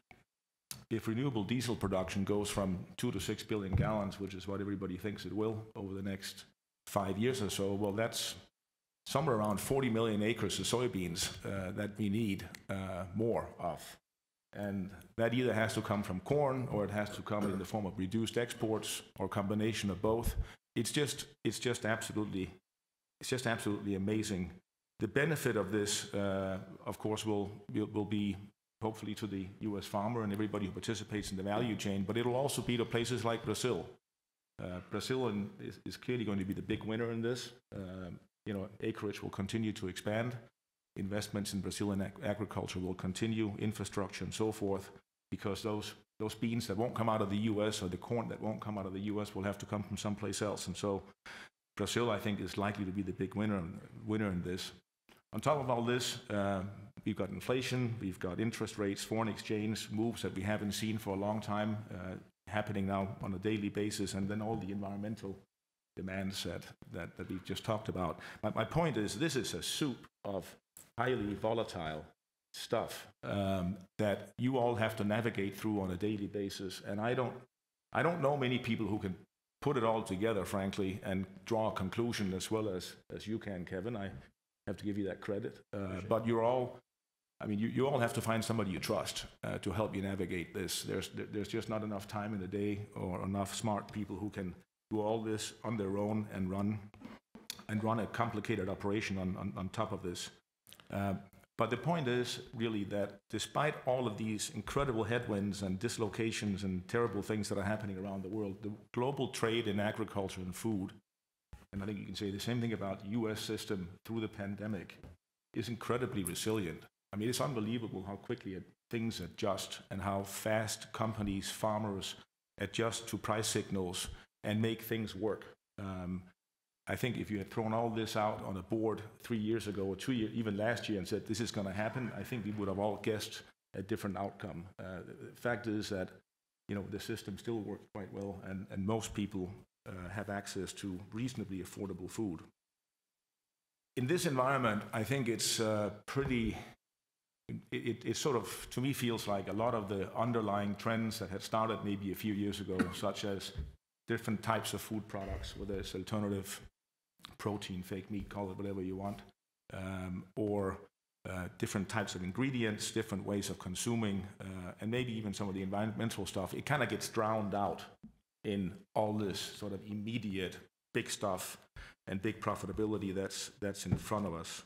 if renewable diesel production goes from two to six billion gallons, which is what everybody thinks it will over the next five years or so, well, that's somewhere around 40 million acres of soybeans uh, that we need uh, more of. And that either has to come from corn or it has to come in the form of reduced exports or combination of both. It's just, it's just absolutely, it's just absolutely amazing. The benefit of this, uh, of course, will, will be hopefully to the U.S. farmer and everybody who participates in the value chain, but it'll also be to places like Brazil. Uh, Brazil is, is, clearly going to be the big winner in this. Um, you know, acreage will continue to expand. Investments in Brazilian ag- agriculture will continue, infrastructure and so forth, because those those beans that won't come out of the U.S. or the corn that won't come out of the U.S. will have to come from someplace else. And so, Brazil, I think, is likely to be the big winner winner in this. On top of all this, uh, we've got inflation, we've got interest rates, foreign exchange moves that we haven't seen for a long time uh, happening now on a daily basis, and then all the environmental demands that, that, that we've just talked about. My, my point is, this is a soup of highly volatile stuff um, that you all have to navigate through on a daily basis, and I don't, I don't know many people who can put it all together, frankly, and draw a conclusion as well as, as you can, Kevin. I have to give you that credit. Uh, but you're all, I mean, you, you all have to find somebody you trust uh, to help you navigate this. There's, there's just not enough time in the day or enough smart people who can do all this on their own and run and run a complicated operation on, on, on top of this. Uh, but the point is really that despite all of these incredible headwinds and dislocations and terrible things that are happening around the world, the global trade in agriculture and food and I think you can say the same thing about the US system through the pandemic, is incredibly resilient. I mean, it's unbelievable how quickly things adjust and how fast companies, farmers adjust to price signals and make things work. Um, I think if you had thrown all this out on a board three years ago or two years, even last year, and said this is going to happen, I think we would have all guessed a different outcome. Uh, the fact is that you know the system still works quite well, and, and most people uh, have access to reasonably affordable food. In this environment, I think it's uh, pretty, it, it, it, sort of, to me, feels like a lot of the underlying trends that had started maybe a few years ago, [laughs] such as different types of food products, whether it's alternative protein, fake meat, call it whatever you want, um, or uh, different types of ingredients, different ways of consuming, uh, and maybe even some of the environmental stuff, it kind of gets drowned out in all this sort of immediate big stuff and big profitability that's that's in front of us.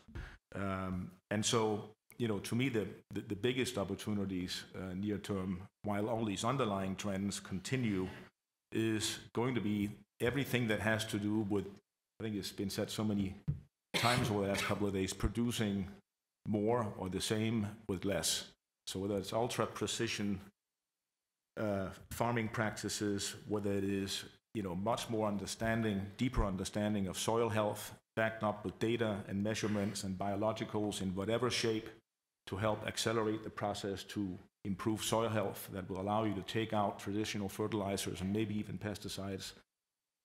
Um, and so, you know, to me, the the, the biggest opportunities uh, near term, while all these underlying trends continue, is going to be everything that has to do with. I think it's been said so many times over the last couple of days, producing more or the same with less. So whether it's ultra precision uh, farming practices, whether it is you know much more understanding, deeper understanding of soil health, backed up with data and measurements and biologicals in whatever shape to help accelerate the process to improve soil health that will allow you to take out traditional fertilizers and maybe even pesticides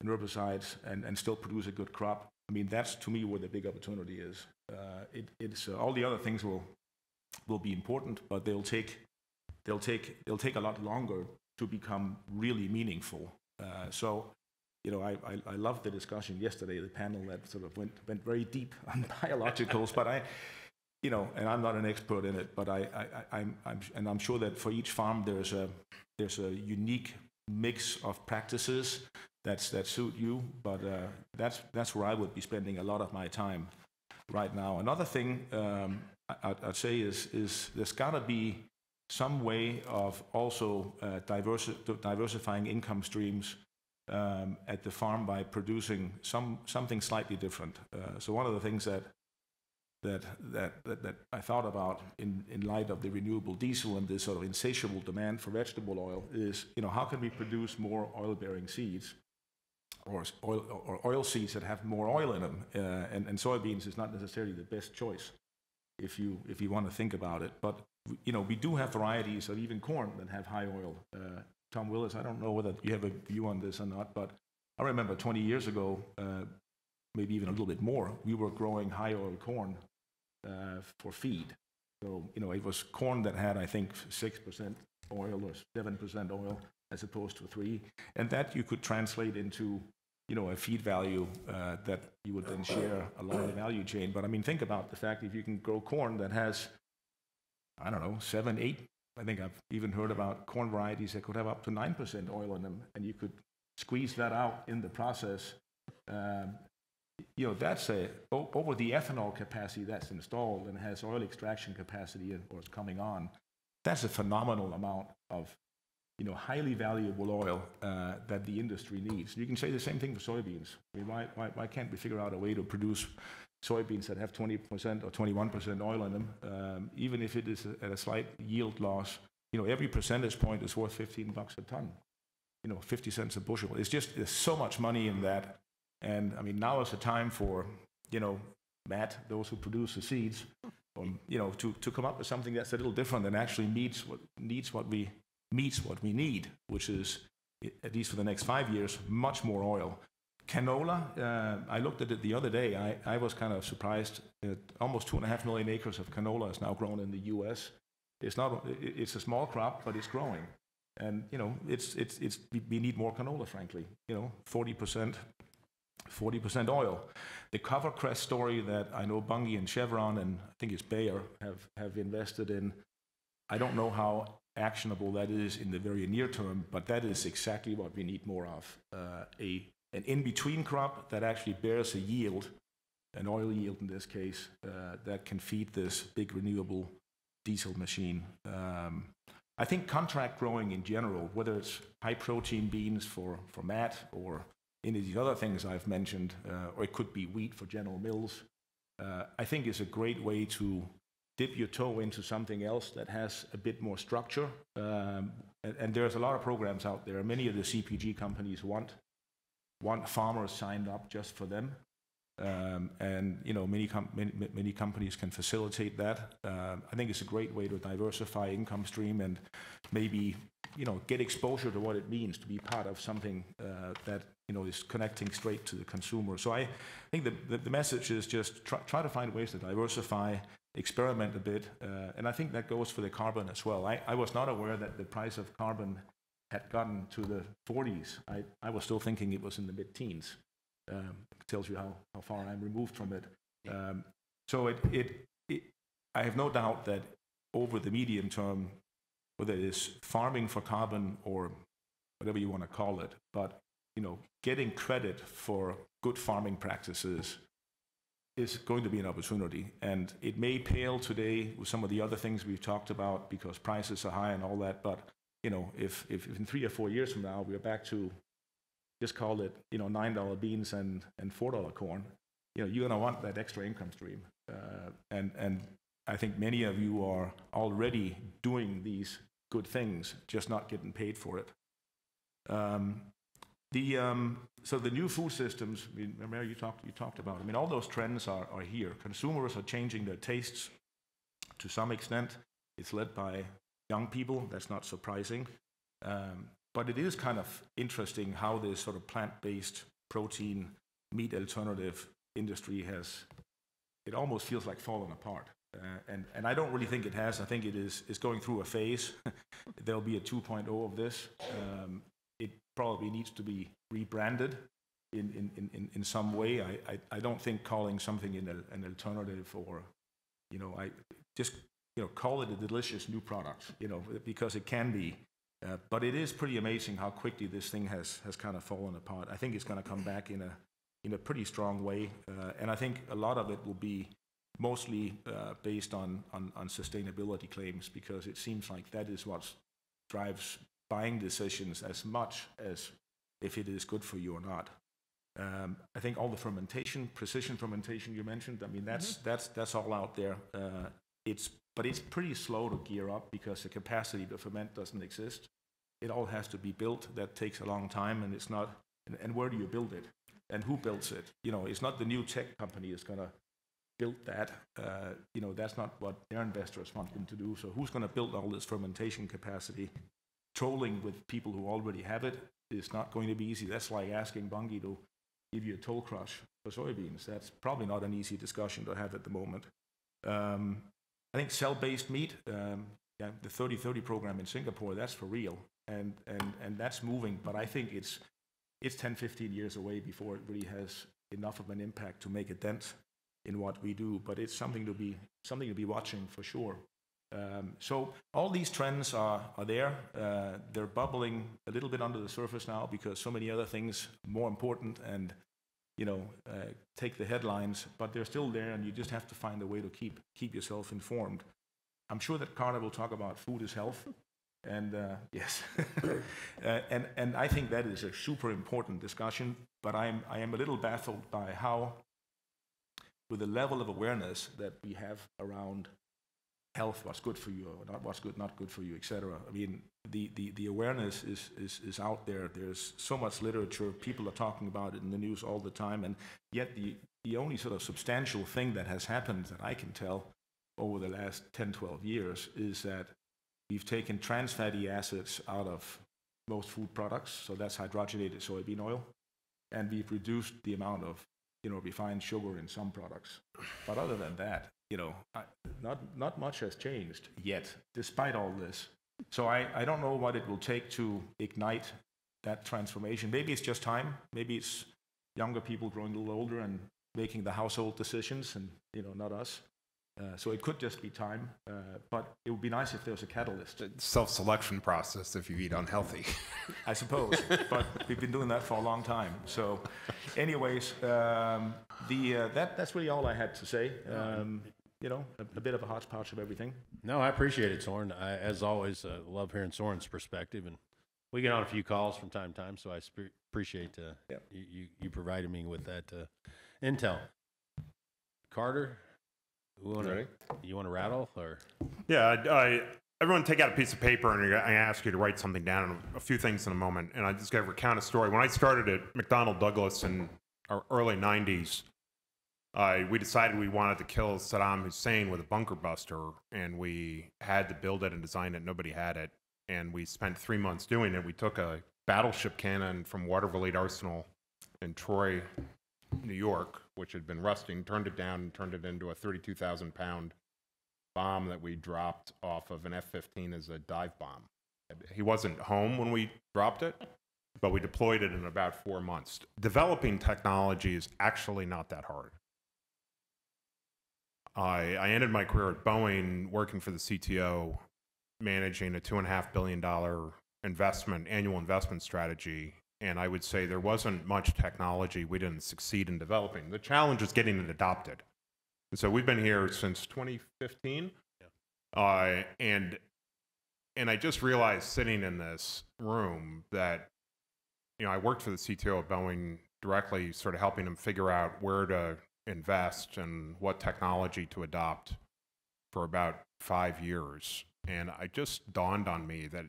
and herbicides and, and still produce a good crop. I mean, that's to me where the big opportunity is. Uh, it, it's uh, all the other things will will be important, but they'll take they'll take they'll take a lot longer to become really meaningful. Uh, so, you know, I, I, I love the discussion yesterday, the panel that sort of went went very deep [laughs] on biologicals, but I, you know, and I'm not an expert in it, but I, I, I'm, I'm and I'm sure that for each farm there's a there's a unique mix of practices that's that suit you, but uh, that's that's where I would be spending a lot of my time right now. Another thing um, I, would say is is there's got to be some way of also uh, diversi diversifying income streams um, at the farm by producing some something slightly different. Uh, so one of the things that that, that that that I thought about in light of the renewable diesel and this sort of insatiable demand for vegetable oil is you know how can we produce more oil-bearing seeds or oil or oil seeds that have more oil in them uh, and, and soybeans is not necessarily the best choice if you if you want to think about it but you know, we do have varieties of even corn that have high oil. Uh, Tom Willis, I don't know whether you have a view on this or not, but I remember 20 years ago, uh, maybe even a little bit more, we were growing high oil corn uh, for feed. So, you know, it was corn that had, I think, 6% oil or 7% oil as opposed to 3 And that you could translate into, you know, a feed value uh, that you would then share along the value chain. But I mean, think about the fact if you can grow corn that has I don't know, seven, eight. I think I've even heard about corn varieties that could have up to 9% oil in them, and you could squeeze that out in the process. Um, you know, that's a, over the ethanol capacity that's installed and has oil extraction capacity or is coming on, that's a phenomenal amount of you know, highly valuable oil uh, that the industry needs. You can say the same thing for soybeans. I mean, why, why, why can't we figure out a way to produce soybeans that have 20% or 21% oil in them, um, even if it is at a slight yield loss? You know, every percentage point is worth 15 bucks a ton. You know, 50 cents a bushel. It's just there's so much money in that, and I mean now is the time for you know, Matt, those who produce the seeds, um, you know, to, to come up with something that's a little different and actually meets what needs what we meets what we need, which is at least for the next five years, much more oil. Canola, uh, I looked at it the other day. I, I was kind of surprised. That almost two and a half million acres of canola is now grown in the U.S. It's not. It's a small crop, but it's growing, and you know, it's it's it's. We need more canola, frankly. You know, forty percent 40% oil. The CoverCress story that I know Bunge and Chevron and I think it's Bayer have, have invested in, I don't know how actionable that is in the very near term, but that is exactly what we need more of. Uh, a, an in-between crop that actually bears a yield, an oil yield in this case, uh, that can feed this big renewable diesel machine. Um, I think contract growing in general, whether it's high protein beans for, for Matt or any of these other things I've mentioned, uh, or it could be wheat for General Mills, uh, I think is a great way to dip your toe into something else that has a bit more structure. Um, and, and, there's a lot of programs out there. Many of the CPG companies want want farmer signed up just for them. Um, and you know many, com- many, many companies can facilitate that. Uh, I think it's a great way to diversify income stream and maybe you know get exposure to what it means to be part of something uh, that you know is connecting straight to the consumer. So I think the, the, the message is just try, try, to find ways to diversify, experiment a bit, uh, and I think that goes for the carbon as well. I, I was not aware that the price of carbon had gotten to the 40s. I, I was still thinking it was in the mid-teens. Um, tells you how, how far I'm removed from it. Um, so it, it, it, I have no doubt that over the medium term, whether it is farming for carbon or whatever you want to call it, but you know, getting credit for good farming practices is going to be an opportunity. And it may pale today with some of the other things we've talked about because prices are high and all that. But you know, if, if, if in three or four years from now we're back to just call it, you know, nine dollar beans and and four dollar corn, you know, you're going to want that extra income stream. Uh, and and I think many of you are already doing these good things, just not getting paid for it. Um, the um, so the new food systems. I mean, Mary, you talked you talked about. I mean, all those trends are are here. Consumers are changing their tastes to some extent. It's led by young people. That's not surprising. Um, but it is kind of interesting how this sort of plant-based protein meat alternative industry has, it almost feels like fallen apart. Uh, and, and I don't really think it has. I think it is, is going through a phase. [laughs] There'll be a 2.0 of this. Um, it probably needs to be rebranded in, in, in, in some way. I, I, I don't think calling something an, an alternative or, you know, I just, you know, call it a delicious new product, you know, because it can be. Uh, but it is pretty amazing how quickly this thing has, has kind of fallen apart. I think it's going to come back in a, in a pretty strong way. Uh, and I think a lot of it will be mostly uh, based on, on, on, sustainability claims because it seems like that is what drives buying decisions as much as if it is good for you or not. Um, I think all the fermentation, precision fermentation you mentioned, I mean, that's, mm-hmm. that's, that's all out there. Uh, it's, but it's pretty slow to gear up because the capacity to ferment doesn't exist it all has to be built. That takes a long time, and it's not. And, and where do you build it? And who builds it? You know, it's not the new tech company is going to build that. Uh, you know, that's not what their investors want them to do. So who's going to build all this fermentation capacity? Tolling with people who already have it is not going to be easy. That's like asking Bunge to give you a toll crush for soybeans. That's probably not an easy discussion to have at the moment. Um, I think cell-based meat, um, yeah, the 30-30 program in Singapore, that's for real and and and that's moving. But I think it's it's 10, 15 years away before it really has enough of an impact to make a dent in what we do. But it's something to be something to be watching for sure. Um, so all these trends are are there. Uh, they're bubbling a little bit under the surface now because so many other things more important and you know uh, take the headlines. But they're still there, and you just have to find a way to keep keep yourself informed. I'm sure that Carter will talk about food is health [laughs] And uh, yes, [laughs] uh, and and I think that is a super important discussion. But I'm I am a little baffled by how, with the level of awareness that we have around health, what's good for you, or not what's good, not good for you, etc. I mean, the, the, the awareness is, is, is out there. There's so much literature. People are talking about it in the news all the time. And yet, the, the only sort of substantial thing that has happened that I can tell over the last 10, 12 years is that we've taken trans fatty acids out of most food products. So that's hydrogenated soybean oil. And we've reduced the amount of you know, refined sugar in some products. But other than that, you know, I, not, not much has changed yet, despite all this. So I, I don't know what it will take to ignite that transformation. Maybe it's just time. Maybe it's younger people growing a little older and making the household decisions and, you know, not us. Uh, so it could just be time, uh, but it would be nice if there was a catalyst, self-selection process if you eat unhealthy. [laughs] I suppose. but we've been doing that for a long time. So, anyways, um, the uh, that that's really all I had to say. Um, you know, a, a bit of a hodgepodge of everything. No, I appreciate it, Soren. I, as always, uh, love hearing Soren's perspective, and we get on a few calls from time to time, so I sp- appreciate uh, Yep. you, you you provided me with that uh, intel. Carter, you want to you want to rattle or Yeah, I, I, everyone take out a piece of paper and I ask you to write something down, a few things in a moment. And I just got to recount a story. When I started at McDonnell Douglas in our early 90s, uh, we decided we wanted to kill Saddam Hussein with a bunker buster, and we had to build it and design it. Nobody had it. And we spent three months doing it. We took a battleship cannon from Watervliet Arsenal in Troy, New York, which had been rusting, turned it down and turned it into a 32,000 pound bomb that we dropped off of an F 15 as a dive bomb. He wasn't home when we dropped it, but we deployed it in about four months. Developing technology is actually not that hard. I, I ended my career at Boeing working for the CTO, managing a $2.5 billion investment, annual investment strategy. And I would say there wasn't much technology we didn't succeed in developing. The challenge is getting it adopted. And so we've been here since 2015. Uh, and and I just realized sitting in this room that you know I worked for the CTO at Boeing directly, sort of helping him figure out where to invest and what technology to adopt for about five years. And I just dawned on me that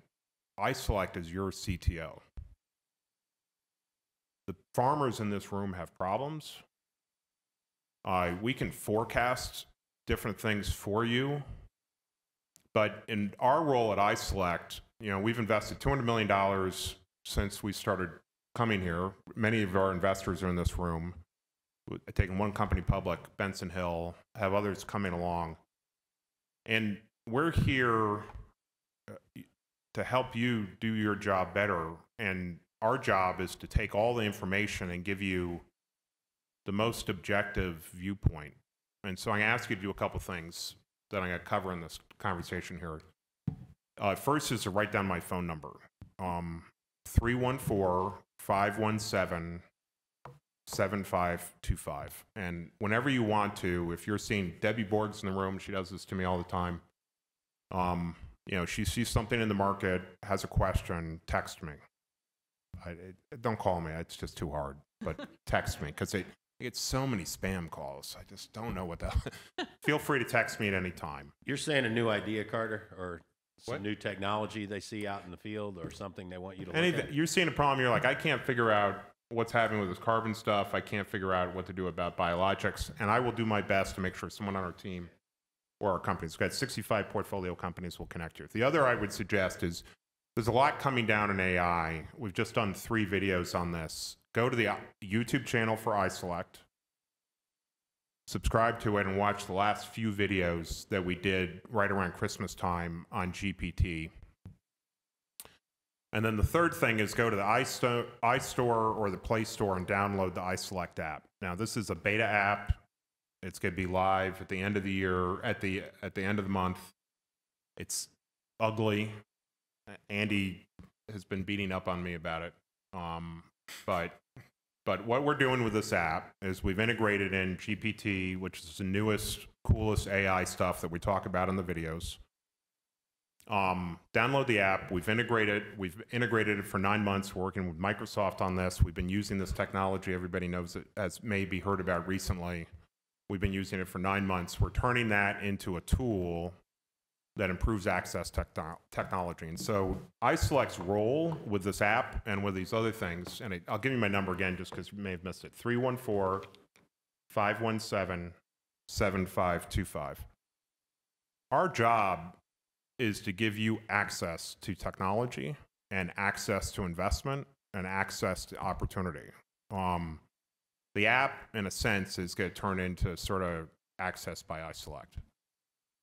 iSelect as your CTO. The farmers in this room have problems. Uh, we can forecast different things for you. But in our role at iSelect, you know, we've invested $200 million since we started coming here. Many of our investors are in this room. We've one company public, Benson Hill, have others coming along. And we're here uh, to help you do your job better. And our job is to take all the information and give you the most objective viewpoint. And so I'm going to ask you to do a couple things that I'm going to cover in this conversation here. Uh, first is to write down my phone number um, 314 517 7525. And whenever you want to, if you're seeing Debbie Borg's in the room, she does this to me all the time. Um, you know, she sees something in the market, has a question, text me. I, it, don't call me, it's just too hard, but [laughs] text me because it, I get so many spam calls. I just don't know what the. [laughs] Feel free to text me at any time. you're saying a new idea, Carter, or some What? new technology they see out in the field, or something they want you to look Anything, at? you're seeing a problem, you're like, I can't figure out what's happening with this carbon stuff. I can't figure out what to do about biologics. And I will do my best to make sure someone on our team or our companies, we've got 65 portfolio companies, will connect you. The other I would suggest is there's a lot coming down in AI. We've just done three videos on this. Go to the uh, YouTube channel for iSelect, subscribe to it, and watch the last few videos that we did right around Christmas time on GPT. And then the third thing is go to the iStore, or the Play Store and download the iSelect app. Now, this is a beta app. It's going to be live at the end of the year, at the at the end of the month. It's ugly. Andy has been beating up on me about it. Um, but but what we're doing with this app is we've integrated in GPT, which is the newest, coolest AI stuff that we talk about in the videos. Um, download the app. We've integrated. We've integrated it for nine months. We're working with Microsoft on this. We've been using this technology. Everybody knows it, as maybe heard about recently. We've been using it for nine months. We're turning that into a tool that improves access techno- technology. And so I iSelect's role with this app and with these other things, and I'll give you my number again just because you may have missed it 314 517 7525. Our job is to give you access to technology and access to investment and access to opportunity. Um, the app, in a sense, is going to turn into sort of access by iSelect.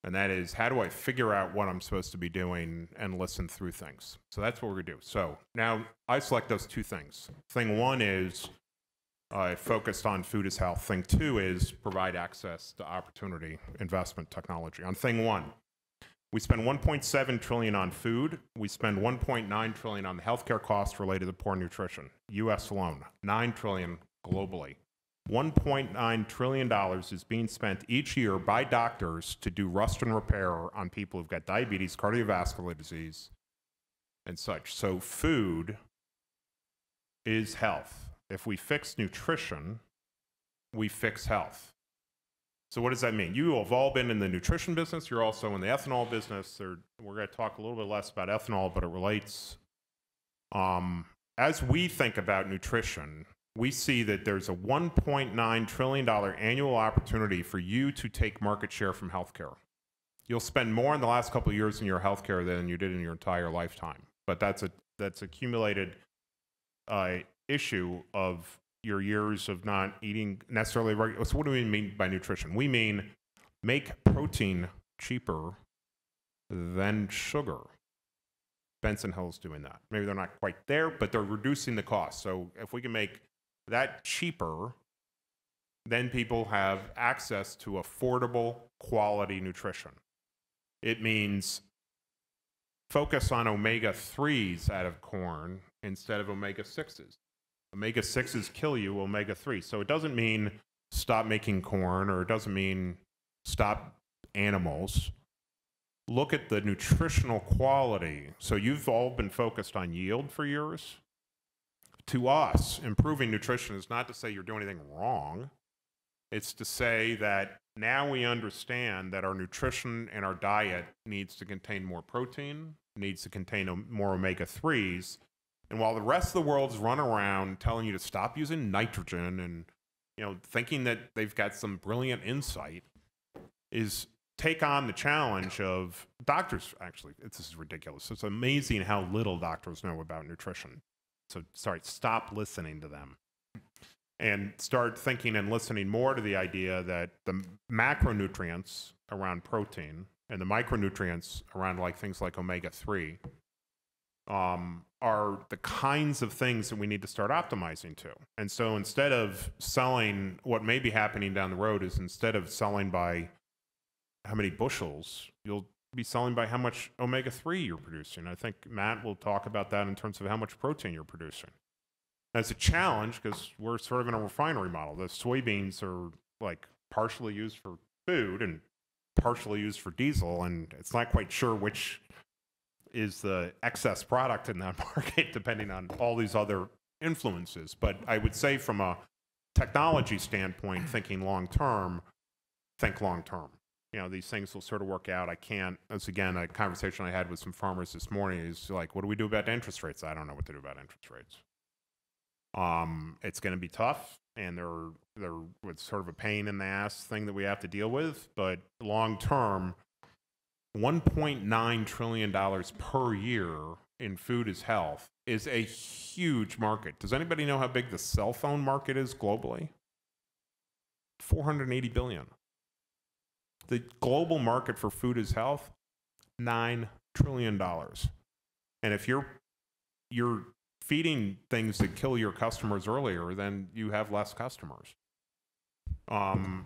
And that is, how do I figure out what I'm supposed to be doing and listen through things? So that's what we're going to do. So now iSelect does two things. Thing one is uh, focused on food as health. Thing two is provide access to opportunity, investment, technology. On thing one, we spend 1.7 trillion on food. We spend 1.9 trillion on the healthcare costs related to poor nutrition. U.S. alone, 9 trillion globally. 1.9 trillion dollars is being spent each year by doctors to do rust and repair on people who've got diabetes, cardiovascular disease, and such. So food is health. If we fix nutrition, we fix health. So what does that mean? You have all been in the nutrition business. You're also in the ethanol business. Or we're going to talk a little bit less about ethanol, but it relates. Um, as we think about nutrition, we see that there's a 1.9 trillion dollar annual opportunity for you to take market share from healthcare. You'll spend more in the last couple of years in your healthcare than you did in your entire lifetime. But that's a that's accumulated uh, issue of your years of not eating necessarily right. So what do we mean by nutrition? We mean make protein cheaper than sugar. Benson Hill's doing that. Maybe they're not quite there, but they're reducing the cost. So if we can make that cheaper, then people have access to affordable quality nutrition. It means focus on omega 3s out of corn instead of omega 6s. Omega 6s kill you, omega 3. So it doesn't mean stop making corn or it doesn't mean stop animals. Look at the nutritional quality. So you've all been focused on yield for years. To us, improving nutrition is not to say you're doing anything wrong. It's to say that now we understand that our nutrition and our diet needs to contain more protein, needs to contain more omega 3s. And while the rest of the world's run around telling you to stop using nitrogen and you know thinking that they've got some brilliant insight is take on the challenge of doctors actually this is ridiculous. It's amazing how little doctors know about nutrition. So sorry stop listening to them. And start thinking and listening more to the idea that the macronutrients around protein and the micronutrients around like things like omega-3 um, are the kinds of things that we need to start optimizing to. And so instead of selling, what may be happening down the road is instead of selling by how many bushels, you'll be selling by how much omega 3 you're producing. I think Matt will talk about that in terms of how much protein you're producing. That's a challenge because we're sort of in a refinery model. The soybeans are like partially used for food and partially used for diesel, and it's not quite sure which is the excess product in that [laughs] market, depending on all these other influences. But I would say, from a technology standpoint, [clears throat] thinking long term, think long term. You know, these things will sort of work out. I can't, as again, a conversation I had with some farmers this morning is like, what do we do about interest rates? I don't know what to do about interest rates. Um, it's going to be tough, and they're they're it's sort of a pain in the ass thing that we have to deal with. But long term, 1.9 trillion dollars per year in food is health is a huge market. Does anybody know how big the cell phone market is globally? 480 billion. The global market for food is health, 9 trillion dollars. And if you're you're feeding things that kill your customers earlier, then you have less customers. Um,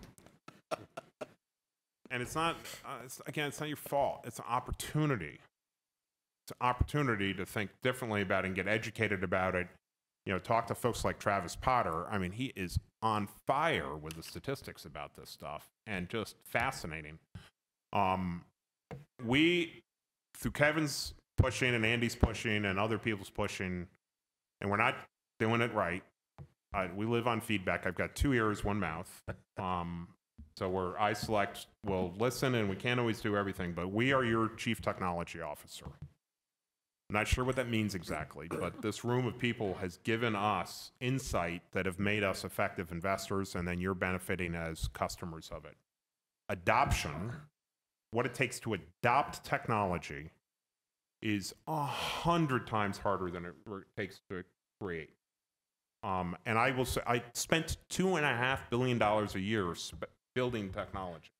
and it's not uh, it's, again it's not your fault it's an opportunity it's an opportunity to think differently about it and get educated about it you know talk to folks like travis potter i mean he is on fire with the statistics about this stuff and just fascinating um, we through Kevin's pushing and Andy's pushing and other people's pushing, and we're not doing it right. Uh, we live on feedback. I've got two ears, one mouth. Um, so we're iSelect. We'll listen, and we can't always do everything, but we are your chief technology officer. I'm not sure what that means exactly, but [coughs] this room of people has given us insight that have made us effective investors, and then you're benefiting as customers of it. Adoption, what it takes to adopt technology, is a hundred times harder than it takes to create. Um, and I will say, I spent two and a half billion dollars a year building technology.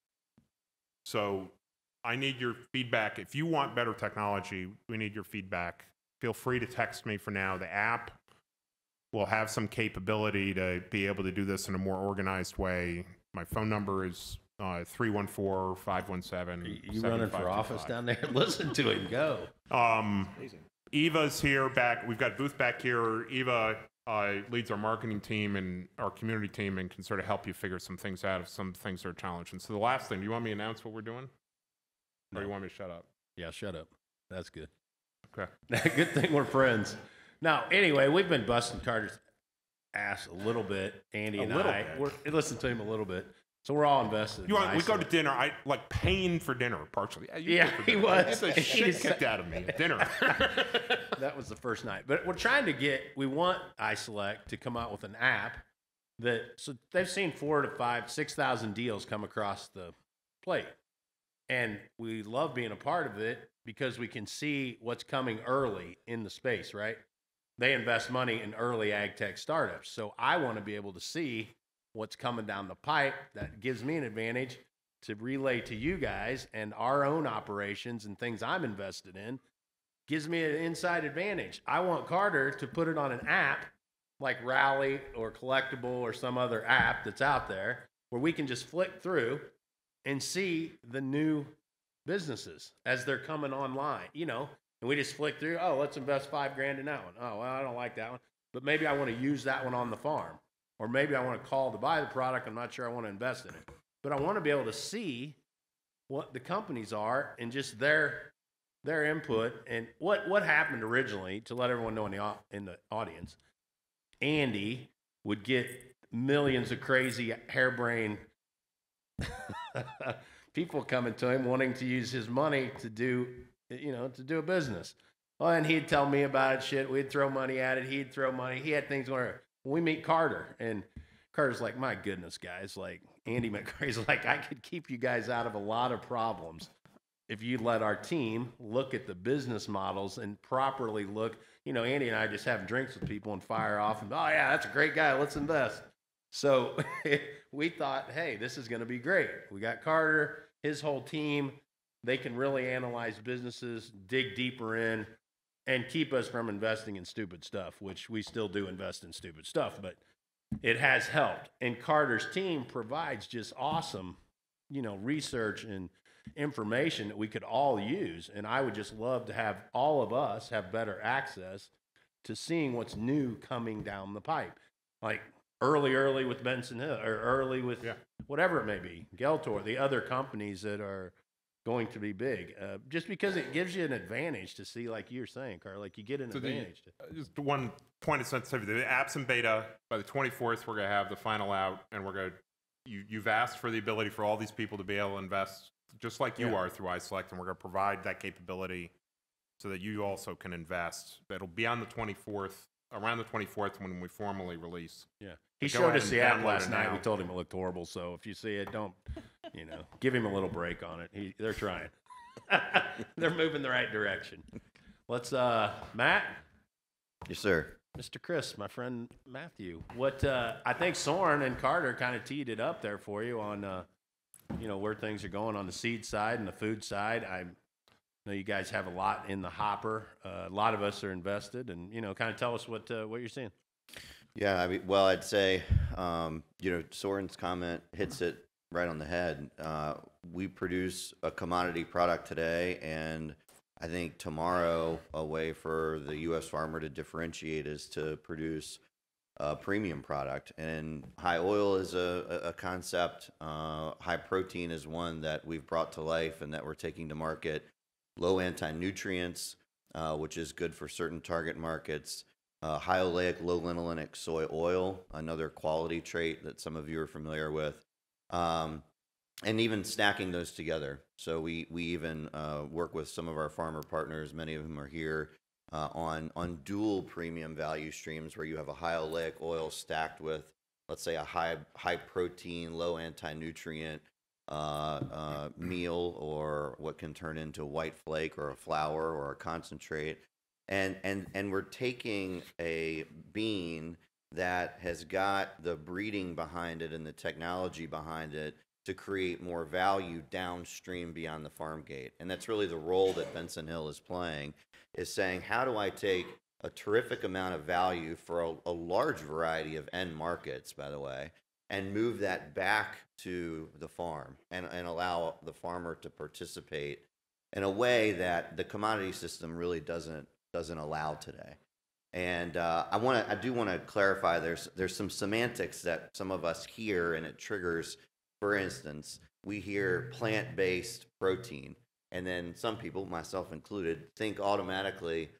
So I need your feedback. If you want better technology, we need your feedback. Feel free to text me for now. The app will have some capability to be able to do this in a more organized way. My phone number is uh, 314 517 You running for office down there? [laughs] Listen to him go. um, Eva's here back. We've got Booth back here. Eva uh, leads our marketing team and our community team and can sort of help you figure some things out if some things are challenging. So the last thing, do you want me to announce what we're doing? Or do you want me to shut up? Yeah, shut up. That's good. Okay. [laughs] good thing we're friends. Now, anyway, we've been busting Carter's ass a little bit. Andy A and little I. bit. We're, listen to him a little bit. So we're all invested. You in we go to dinner. I like paying for dinner partially. Yeah, for he dinner. was. Get [laughs] the shit just- kicked out of me at dinner. [laughs] that was the first night. But we're trying to get, we want iSelect to come out with an app that, so they've seen four to five, 6,000 deals come across the plate. And we love being a part of it because we can see what's coming early in the space, right? They invest money in early ag tech startups. So I want to be able to see what's coming down the pipe. That gives me an advantage to relay to you guys and our own operations and things I'm invested in gives me an inside advantage. I want Carter to put it on an app like Rally or Collectible or some other app that's out there where we can just flick through and see the new businesses as they're coming online, you know, and we just flick through, oh, let's invest five grand in that one. Oh, well, I don't like that one, but maybe I want to use that one on the farm. Or maybe I want to call to buy the product. I'm not sure I want to invest in it, but I want to be able to see what the companies are and just their their input and what what happened originally to let everyone know in the in the audience. Andy would get millions of crazy harebrained [laughs] people coming to him wanting to use his money to do you know to do a business. Oh, and he'd tell me about it. Shit, we'd throw money at it. He'd throw money. He had things going. When we meet Carter, and Carter's like, "My goodness, guys! Like Andy McCrae's [laughs] like, I could keep you guys out of a lot of problems if you let our team look at the business models and properly look. You know, Andy and I just have drinks with people and fire off, and oh yeah, that's a great guy. Let's invest. So [laughs] we thought, hey, this is going to be great. We got Carter, his whole team. They can really analyze businesses, dig deeper in, and keep us from investing in stupid stuff, which we still do invest in stupid stuff, but it has helped. And Carter's team provides just awesome, you know, research and information that we could all use. And I would just love to have all of us have better access to seeing what's new coming down the pipe. Like early, early with Benson Hill or early with Yeah. whatever it may be, Geltor, the other companies that are going to be big, uh, just because it gives you an advantage to see, like you're saying, Carl, like you get an So the- advantage. to, Uh, Just one point of sensitivity. The app's in beta. By the 24th, we're going to have the final out, and we're going to. You, you've asked for the ability for all these people to be able to invest just like you Yeah. are through iSelect, and we're going to provide that capability so that you also can invest. That'll be on the 24th, around the 24th when we formally release. yeah. He showed us the app last it night. We told him it looked horrible. So if you see it, don't, you know, give him a little break on it. He, they're trying. [laughs] they're moving the right direction. Let's, uh, Matt, Yes, sir. Mr. Crisp, my friend Matthew. What uh, I think Soren and Carter kind of teed it up there for you on, uh, you know, where things are going on the seed side and the food side. I know you guys have a lot in the hopper. Uh, a lot of us are invested, and you know, kind of tell us what uh, what you're seeing. Yeah, I mean, well, I'd say, um, you know, Soren's comment hits it right on the head. Uh, we produce a commodity product today, and I think tomorrow, a way for the U.S. farmer to differentiate is to produce a premium product. And high oil is a, a concept. Uh, high protein is one that we've brought to life and that we're taking to market. low anti-nutrients, uh, which is good for certain target markets. Uh, high oleic, low linolenic soy oil, another quality trait that some of you are familiar with. Um, and even stacking those together. So we we even uh, work with some of our farmer partners. Many of them are here uh, on on dual premium value streams where you have a high oleic oil stacked with, let's say, a high high protein, low anti nutrient uh, uh, meal, or what can turn into white flake or a flour or a concentrate, and and and we're taking a bean that has got the breeding behind it and the technology behind it to create more value downstream beyond the farm gate. And that's really the role that Benson Hill is playing is saying, how do I take a terrific amount of value for a, a large variety of end markets, by the way, and move that back to the farm and, and allow the farmer to participate in a way that the commodity system really doesn't doesn't allow today. And uh, I want to, I do want to clarify. There's there's some semantics that some of us hear, and it triggers for instance, we hear plant based protein, and then some people, myself included, think automatically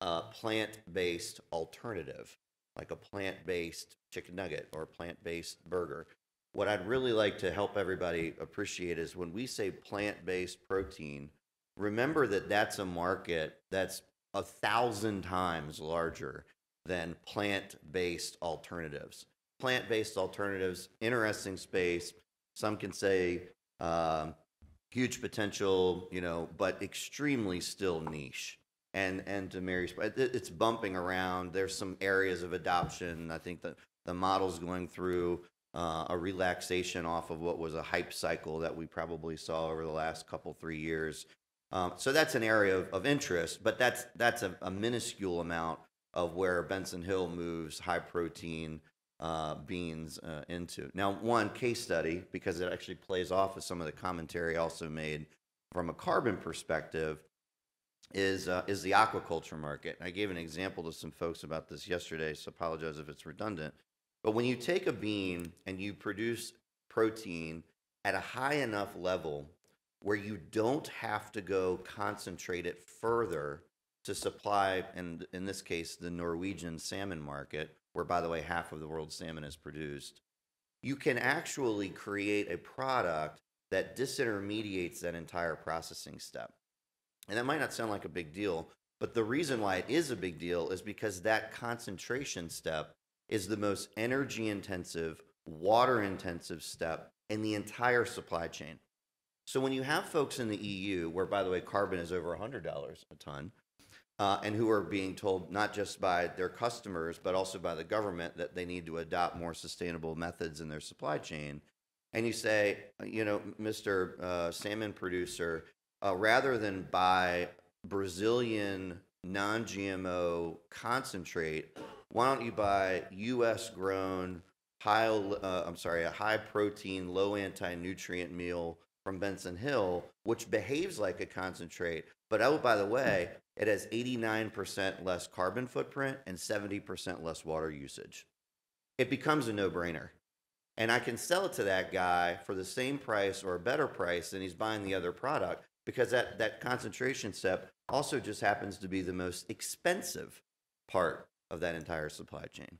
uh, plant based alternative, like a plant based chicken nugget or a plant based burger. What I'd really like to help everybody appreciate is when we say plant based protein, remember that that's a market that's a thousand times larger than plant based alternatives. Plant based alternatives, interesting space some can say um, huge potential, you know, but extremely still niche. And and to Mary's, it's bumping around. There's some areas of adoption. I think that the model's going through uh, a relaxation off of what was a hype cycle that we probably saw over the last couple three years. Um, so that's an area of, of interest, but that's that's a, a minuscule amount of where Benson Hill moves high protein, uh, beans uh, into. Now, one case study, because it actually plays off of some of the commentary also made from a carbon perspective, is uh, is the aquaculture market. I gave an example to some folks about this yesterday, so apologize if it's redundant. But when you take a bean and you produce protein at a high enough level where you don't have to go concentrate it further to supply, and in this case, the Norwegian salmon market, where, by the way, half of the world's salmon is produced, you can actually create a product that disintermediates that entire processing step. And that might not sound like a big deal, but the reason why it is a big deal is because that concentration step is the most energy intensive, water intensive step in the entire supply chain. So when you have folks in the EU, where by the way, carbon is over $100 a ton, uh, and who are being told not just by their customers, but also by the government that they need to adopt more sustainable methods in their supply chain. And you say, you know, Mr. Uh, salmon producer, uh, rather than buy Brazilian non GMO concentrate, why don't you buy US grown, high, uh, I'm sorry, a high protein, low anti nutrient meal from Benson Hill, which behaves like a concentrate. But oh, by the way, it has 89% less carbon footprint and 70% less water usage. It becomes a no brainer. And I can sell it to that guy for the same price or a better price than he's buying the other product because that, that concentration step also just happens to be the most expensive part of that entire supply chain.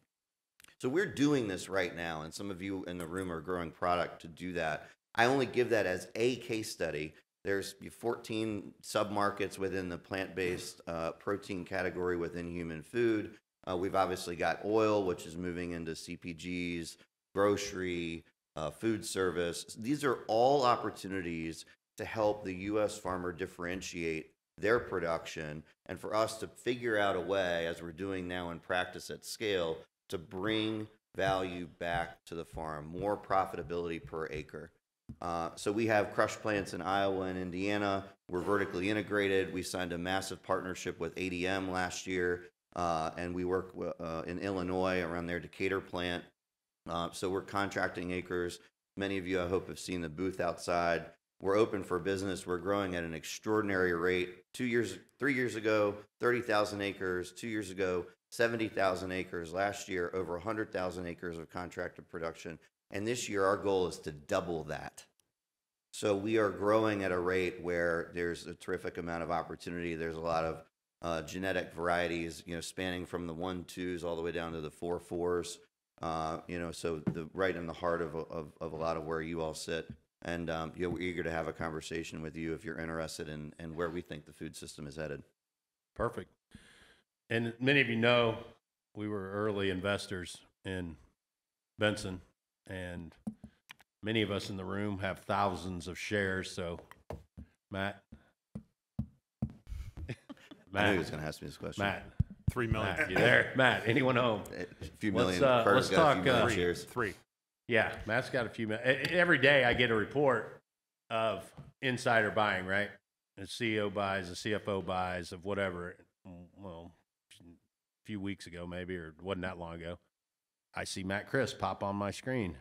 So we're doing this right now, and some of you in the room are growing product to do that. I only give that as a case study there's 14 submarkets within the plant-based uh, protein category within human food. Uh, we've obviously got oil, which is moving into CPGs, grocery, uh, food service. These are all opportunities to help the U.S. farmer differentiate their production and for us to figure out a way, as we're doing now in practice at scale, to bring value back to the farm, more profitability per acre. Uh, so we have crush plants in Iowa and Indiana. We're vertically integrated. We signed a massive partnership with ADM last year, uh, and we work uh, in Illinois around their Decatur plant. Uh, so we're contracting acres. Many of you, I hope, have seen the booth outside. We're open for business. We're growing at an extraordinary rate. Two years, three years ago, 30,000 acres. Two years ago, 70,000 acres. Last year, over 100,000 acres of contracted production. And this year, our goal is to double that. So we are growing at a rate where there's a terrific amount of opportunity. There's a lot of uh, genetic varieties, you know, spanning from the one twos all the way down to the four fours. Uh, you know, so the right in the heart of, of, of a lot of where you all sit. And um, you know, we're eager to have a conversation with you if you're interested in, in where we think the food system is headed. Perfect. And many of you know we were early investors in Benson, and many of us in the room have thousands of shares. So, Matt, [laughs] I knew he was going to ask me this question. Matt, Three million. Matt, you there? [laughs] Matt, anyone home? A few Let's, million. uh, let's got a few talk, million uh, shares. Three. Yeah, Matt's got a few minutes. Every day I get a report of insider buying, right? The CEO buys, the CFO buys of whatever. Well, a few weeks ago, maybe, or it wasn't that long ago, I see Matt Crisp pop on my screen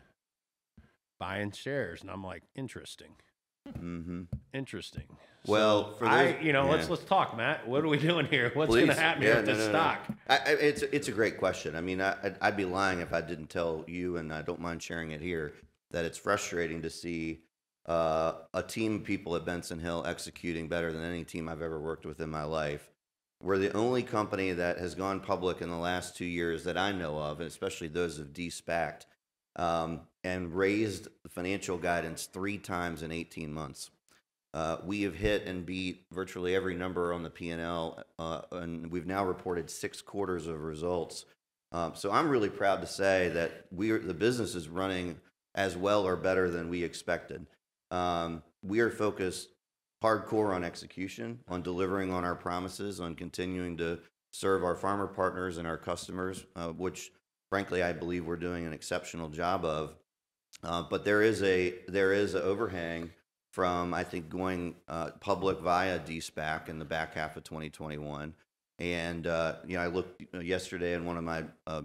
buying shares. And I'm like, interesting, Mm-hmm. interesting. Well, So for I, those- you know, let's let's talk, Matt. What are we doing here? What's going to happen Yeah, with no, this no, no. stock? I, I, it's it's a great question. I mean, I, I'd- I'd be lying if I didn't tell you, and I don't mind sharing it here, that it's frustrating to see uh, a team of people at Benson Hill executing better than any team I've ever worked with in my life. We're the only company that has gone public in the last two years that I know of, and especially those of de-SPACed, um, and raised financial guidance three times in 18 months. Uh, we have hit and beat virtually every number on the P&L, uh, and we've now reported six quarters of results. Um, so I'm really proud to say that we are, the business is running as well or better than we expected. Um, we are focused hardcore on execution, on delivering on our promises, on continuing to serve our farmer partners and our customers, uh, which frankly I believe we're doing an exceptional job of. Uh, but there is a there is an overhang from I think going uh, public via de-SPAC in the back half of 2021. And uh, you know, I looked uh, yesterday in one of my uh,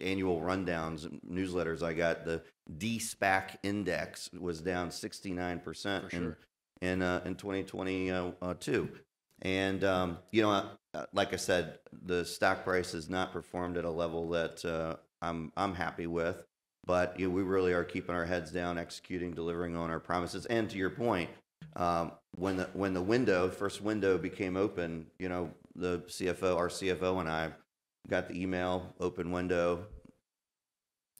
annual rundowns newsletters. I got the de-SPAC index was down 69 percent in sure. In uh, in 2022. And um, you know, uh, like I said, the stock price has not performed at a level that uh, I'm I'm happy with. But you know, we really are keeping our heads down, executing, delivering on our promises. And to your point, um, when the when the window first window became open, you know, the CFO, our CFO, and I got the email, open window,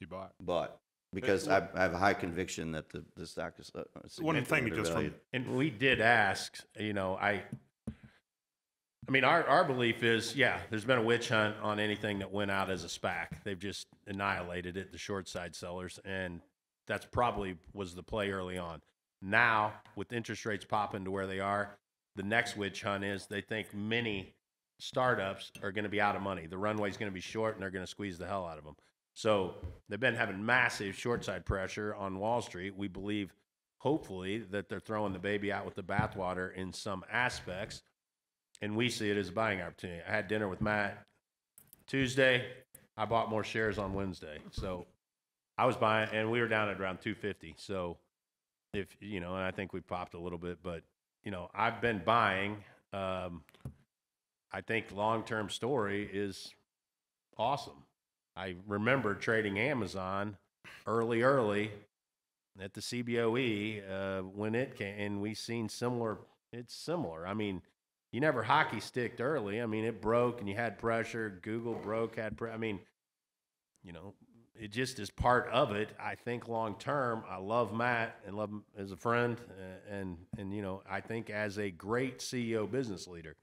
You bought. bought because I, I have a high conviction that the, the stock is uh, One thing significantly just from undervalued. And we did ask, you know, I, I mean, our, our belief is, yeah, there's been a witch hunt on anything that went out as a SPAC. They've just annihilated it, the short side sellers, and that's probably was the play early on. Now, with interest rates popping to where they are, the next witch hunt is they think many startups are going to be out of money. The runway's going to be short, and they're going to squeeze the hell out of them. So they've been having massive short side pressure on Wall Street. We believe, hopefully, that they're throwing the baby out with the bathwater in some aspects, and we see it as a buying opportunity. I had dinner with Matt Tuesday. I bought more shares on Wednesday, so I was buying, and we were down at around 250. So if you know, and I think we popped a little bit, but you know, I've been buying. Um, I think long term story is awesome. I remember trading Amazon early, early at the CBOE uh, when it came, and we seen similar. It's similar. I mean, you never hockey sticked early. I mean, it broke and you had pressure. Google broke, had. Pre- I mean, you know, it just is part of it. I think long term, I love Matt and love him as a friend, uh, and and you know, I think as a great CEO business leader,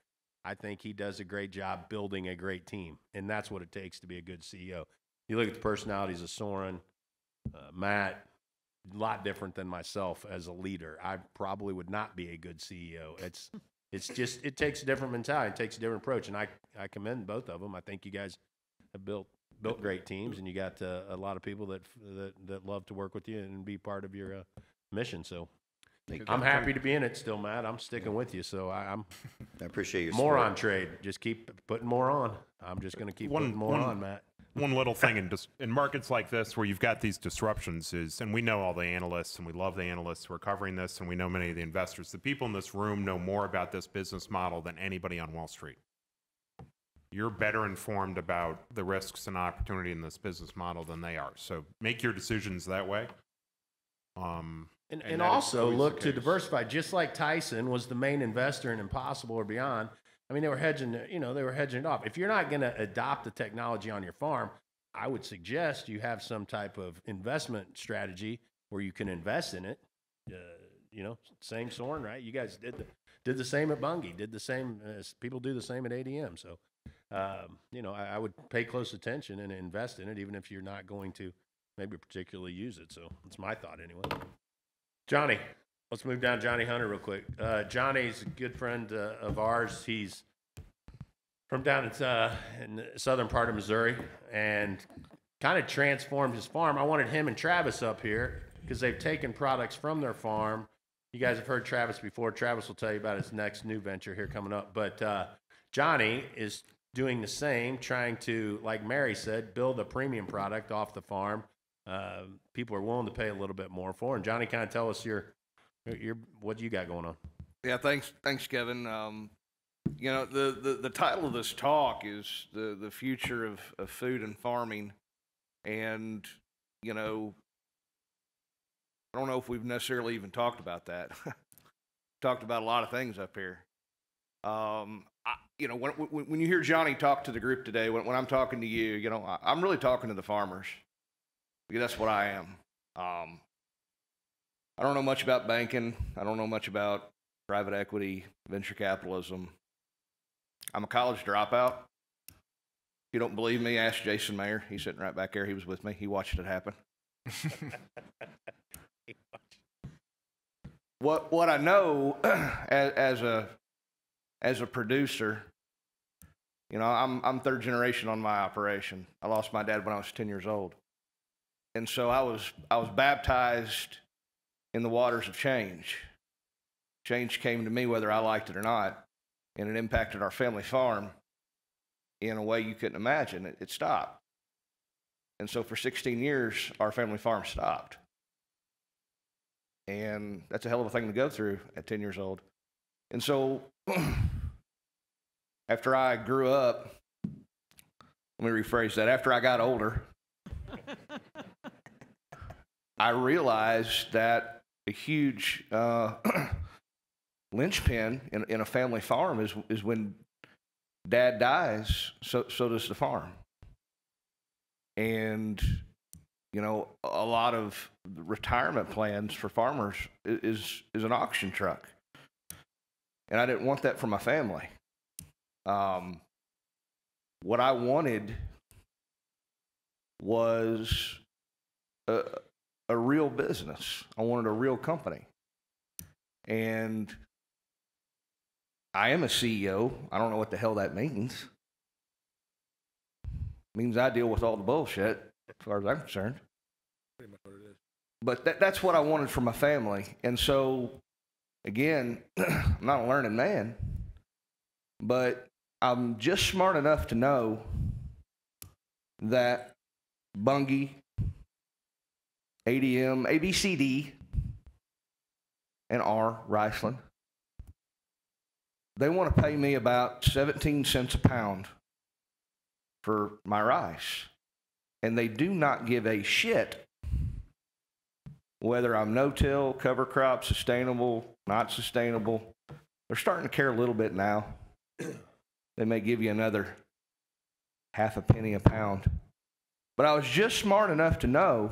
I think he does a great job building a great team, and that's what it takes to be a good CEO. You look at the personalities of Soren, uh, Matt, a lot different than myself as a leader. I probably would not be a good CEO. It's it's just it takes a different mentality, it takes a different approach, and I I commend both of them. I think you guys have built built great teams, and you got uh, a lot of people that that that love to work with you and be part of your uh, mission. So Thank I'm you. happy to be in it still, Matt. I'm sticking with you. So I, I'm [laughs] I appreciate your more on trade. Just keep putting more on. I'm just going to keep One- putting more one- on, Matt. One little thing in dis- in markets like this where you've got these disruptions is, and we know all the analysts and we love the analysts who are covering this, and we know many of the investors. The people in this room know more about this business model than anybody on Wall Street. You're better informed about the risks and opportunity in this business model than they are. So make your decisions that way. Um, And, And and, also look to diversify, just like Tyson was the main investor in Impossible or Beyond. I mean, they were hedging, it- you know, they were hedging it off. If you're not going to adopt the technology on your farm, I would suggest you have some type of investment strategy where you can invest in it. Uh, you know, same Soren, right? You guys did the did the same at Bunge, did the same. As people do the same at ADM. So, um, you know, I, I would pay close attention and invest in it, even if you're not going to maybe particularly use it. So, that's my thought anyway. Johnny, let's move down Johnny Hunter real quick. Uh, Johnny's a good friend uh, of ours. He's from down in, uh, in the southern part of Missouri and kind of transformed his farm. I wanted him and Travis up here because they've taken products from their farm. You guys have heard Travis before. Travis will tell you about his next new venture here coming up. But uh, Johnny is doing the same, trying to, like Mary said, build a premium product off the farm. Uh, people are willing to pay a little bit more for. And Johnny, kind of tell us your, your what you got going on. Yeah, thanks, thanks, Kevin. Um, you know, the, the, the title of this talk is the, the future of, of food and farming. And, you know, I don't know if we've necessarily even talked about that. [laughs] talked about a lot of things up here. Um, I, you know, when, when, when you hear Johnny talk to the group today, when, when I'm talking to you, you know, I, I'm really talking to the farmers because that's what I am. Um, I don't know much about banking. I don't know much about private equity, venture capitalism. I'm a college dropout. If you don't believe me, ask Jason Mayer. He's sitting right back there. He was with me. He watched it happen. [laughs] what what I know [clears throat] as, as a as a producer, you know, I'm I'm third generation on my operation. I lost my dad when I was 10 years old. And so I was I was baptized in the waters of change. Change came to me whether I liked it or not, and it impacted our family farm in a way you couldn't imagine. It, it stopped. And so for 16 years, our family farm stopped. And that's a hell of a thing to go through at 10 years old. And so [clears throat] after I grew up, let me rephrase that. After I got older, I realized that a huge uh, [clears throat] linchpin in, in a family farm is, is when dad dies, so, so does the farm. And, you know, a lot of retirement plans for farmers is, is an auction truck. And I didn't want that for my family. Um, what I wanted was a, a real business. I wanted a real company. And I am a CEO. I don't know what the hell that means. means I deal with all the bullshit, as far as I'm concerned. But that, that's what I wanted for my family. And so, again, [clears throat] I'm not a learning man, but I'm just smart enough to know that Bungie, ADM, ABCD, and R, Riceland, they want to pay me about 17 cents a pound for my rice. And they do not give a shit whether I'm no-till, cover crop, sustainable, not sustainable. They're starting to care a little bit now. [clears throat] They may give you another half a penny a pound. But I was just smart enough to know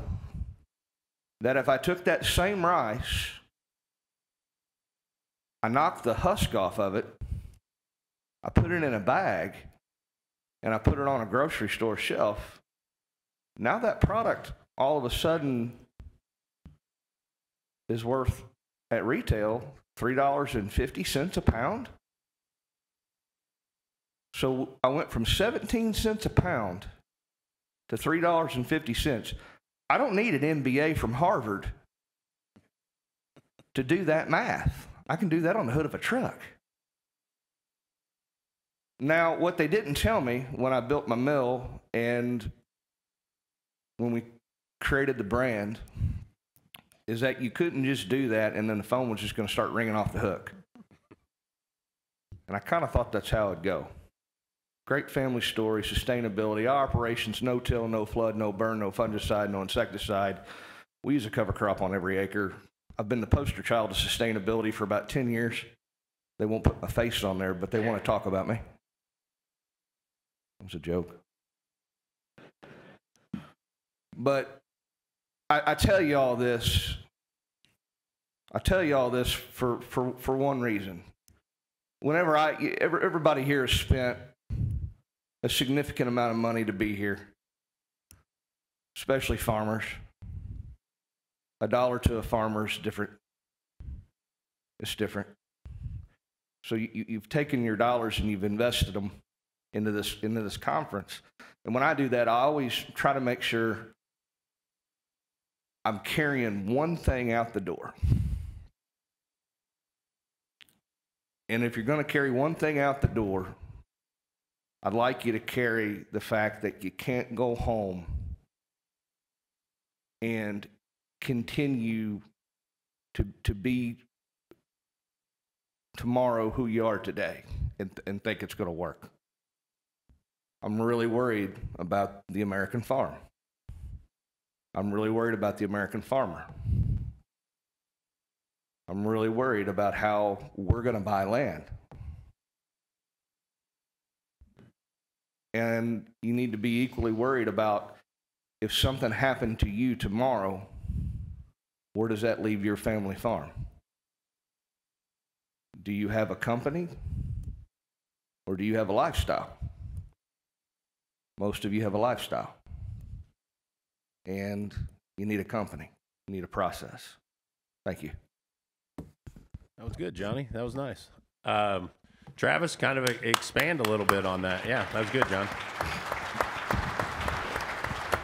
that if I took that same rice, I knocked the husk off of it, I put it in a bag, and I put it on a grocery store shelf, now that product all of a sudden is worth at retail $3.50 a pound. So I went from 17 cents a pound to $3.50. I don't need an MBA from Harvard to do that math. I can do that on the hood of a truck. Now, what they didn't tell me when I built my mill and when we created the brand is that you couldn't just do that and then the phone was just going to start ringing off the hook. And I kind of thought that's how it'd go. Great family story, sustainability, our operations, no till, no flood, no burn, no fungicide, no insecticide. We use a cover crop on every acre. I've been the poster child of sustainability for about 10 years. They won't put my face on there, but they want to talk about me. It was a joke. But I, I tell you all this. I tell you all this for, for, for one reason. Whenever I, every, everybody here has spent a significant amount of money to be here, especially farmers. A dollar to a farmer is different. It's different. So you, you- you've taken your dollars and you've invested them into this into this conference. And when I do that, I always try to make sure I'm carrying one thing out the door. And if you're going to carry one thing out the door, I'd like you to carry the fact that you can't go home and continue to, to be tomorrow who you are today and, and think it's going to work. I'm really worried about the American farm. I'm really worried about the American farmer. I'm really worried about how we're going to buy land. And you need to be equally worried about if something happened to you tomorrow, where does that leave your family farm? Do you have a company or do you have a lifestyle? Most of you have a lifestyle. And you need a company, you need a process. Thank you. That was good, Johnny. That was nice. Um, Travis, kind of expand a little bit on that. Yeah, that was good, John.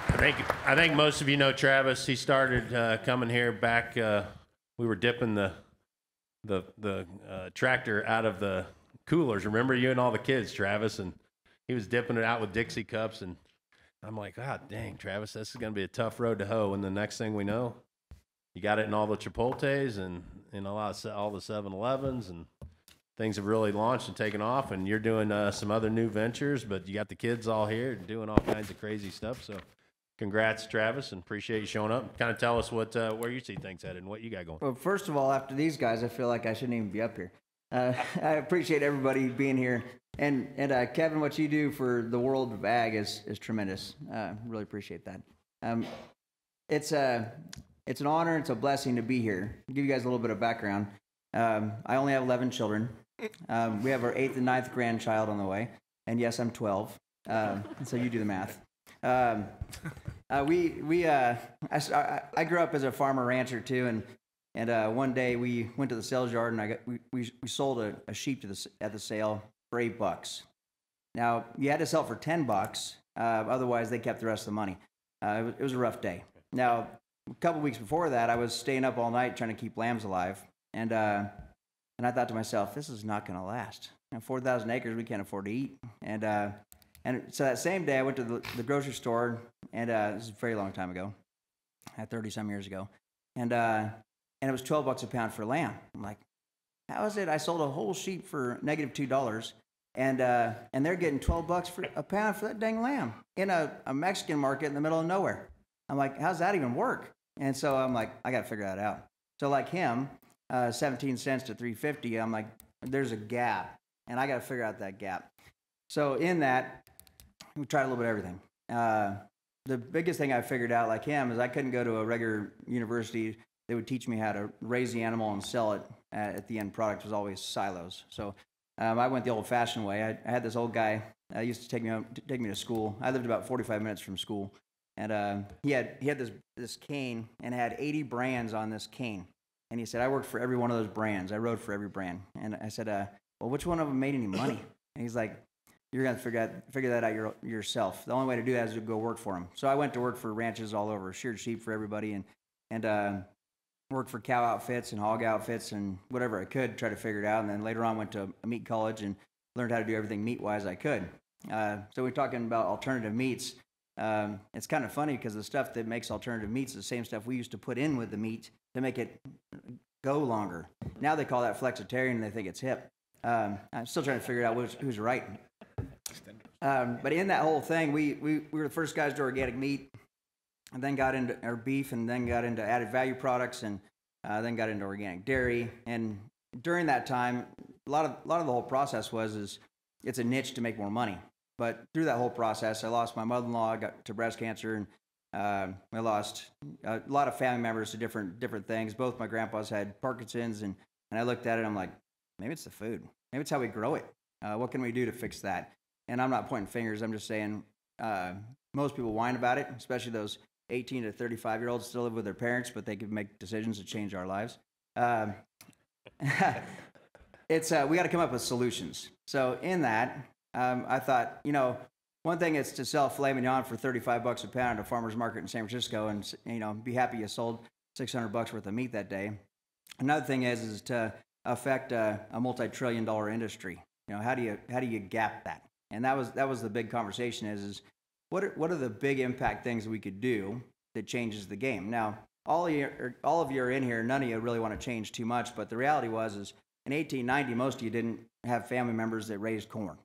I think I think most of you know Travis. He started uh, coming here back. Uh, we were dipping the the the uh, tractor out of the coolers. Remember you and all the kids, Travis, and he was dipping it out with Dixie cups. And I'm like, God dang, Travis, this is going to be a tough road to hoe. And the next thing we know, you got it in all the Chipotle's and in a lot of all the 7-Elevens and things have really launched and taken off. And you're doing uh, some other new ventures, but you got the kids all here and doing all kinds of crazy stuff. So, congrats, Travis, and appreciate you showing up. Kind of tell us what uh, where you see things headed and what you got going. Well, first of all, after these guys, I feel like I shouldn't even be up here. Uh, [laughs] I appreciate everybody being here, and and uh, Kevin, what you do for the world of ag is is tremendous. Uh, really appreciate that. Um, it's a it's an honor, it's a blessing to be here. I'll give you guys a little bit of background. Um, I only have 11 children. Um, we have our eighth and ninth grandchild on the way, and yes, I'm 12. Um, so you do the math. Um, uh, we we uh, I, I grew up as a farmer rancher too, and and uh, one day we went to the sales yard and I got we we, we sold a, a sheep to the at the sale for eight bucks. Now you had to sell for ten bucks, uh, otherwise they kept the rest of the money. Uh, it, was, it was a rough day. Now a couple weeks before that, I was staying up all night trying to keep lambs alive, and uh, and I thought to myself, this is not going to last. Four thousand acres, we can't afford to eat, and uh, and so that same day, I went to the, the grocery store, and uh, this is a very long time ago, uh, 30 some years ago. And, uh, and it was 12 bucks a pound for lamb. I'm like, how is it? I sold a whole sheep for negative $2, and, uh, and they're getting 12 bucks for a pound for that dang lamb in a, a Mexican market in the middle of nowhere. I'm like, how's that even work? And so I'm like, I got to figure that out. So like him, uh, 17 cents to 350, I'm like, there's a gap, and I got to figure out that gap. So in that, we tried a little bit of everything. Uh, the biggest thing I figured out, like him, is I couldn't go to a regular university. They would teach me how to raise the animal and sell it at, at the end product was always silos. So um, I went the old-fashioned way. I, I had this old guy uh, used to take me home- to take me to school. I lived about 45 minutes from school, and uh, he had he had this this cane and had 80 brands on this cane. And he said, I worked for every one of those brands. I rode for every brand. And I said, uh, well, which one of them made any money? [coughs] And he's like, you're gonna figure out figure that out your, yourself. The only way to do that is to go work for them. So I went to work for ranches all over, sheared sheep for everybody, and and uh, worked for cow outfits and hog outfits and whatever I could, try to figure it out. And then later on, went to a meat college and learned how to do everything meat wise I could. Uh, so we're talking about alternative meats. Um, it's kind of funny because the stuff that makes alternative meats is the same stuff we used to put in with the meat to make it go longer. Now they call that flexitarian and they think it's hip. Um, I'm still trying to figure out which, who's right. Um, but in that whole thing, we, we, we were the first guys to organic meat. and then got into our beef, and then got into added value products, and uh, then got into organic dairy. And during that time, a lot of a lot of the whole process was is it's a niche to make more money. But through that whole process, I lost my mother-in-law, got to breast cancer, and uh, I lost a lot of family members to different different things. Both my grandpas had Parkinson's, and and I looked at it, I'm like, maybe it's the food, maybe it's how we grow it. Uh, what can we do to fix that? And I'm not pointing fingers. I'm just saying uh, most people whine about it, especially those 18 to 35 year olds still live with their parents, but they can make decisions to change our lives. Um, [laughs] it's uh, we got to come up with solutions. So in that, um, I thought, you know, one thing is to sell filet mignon for 35 bucks a pound at a farmer's market in San Francisco, and you know, be happy you sold 600 bucks worth of meat that day. Another thing is is to affect a, a multi-trillion dollar industry. You know, how do you how do you gap that? And that was that was the big conversation is is what are, what are the big impact things we could do that changes the game? Now, all of you er, all of you are in here. None of you really want to change too much, but the reality was is in 1890, most of you didn't have family members that raised corn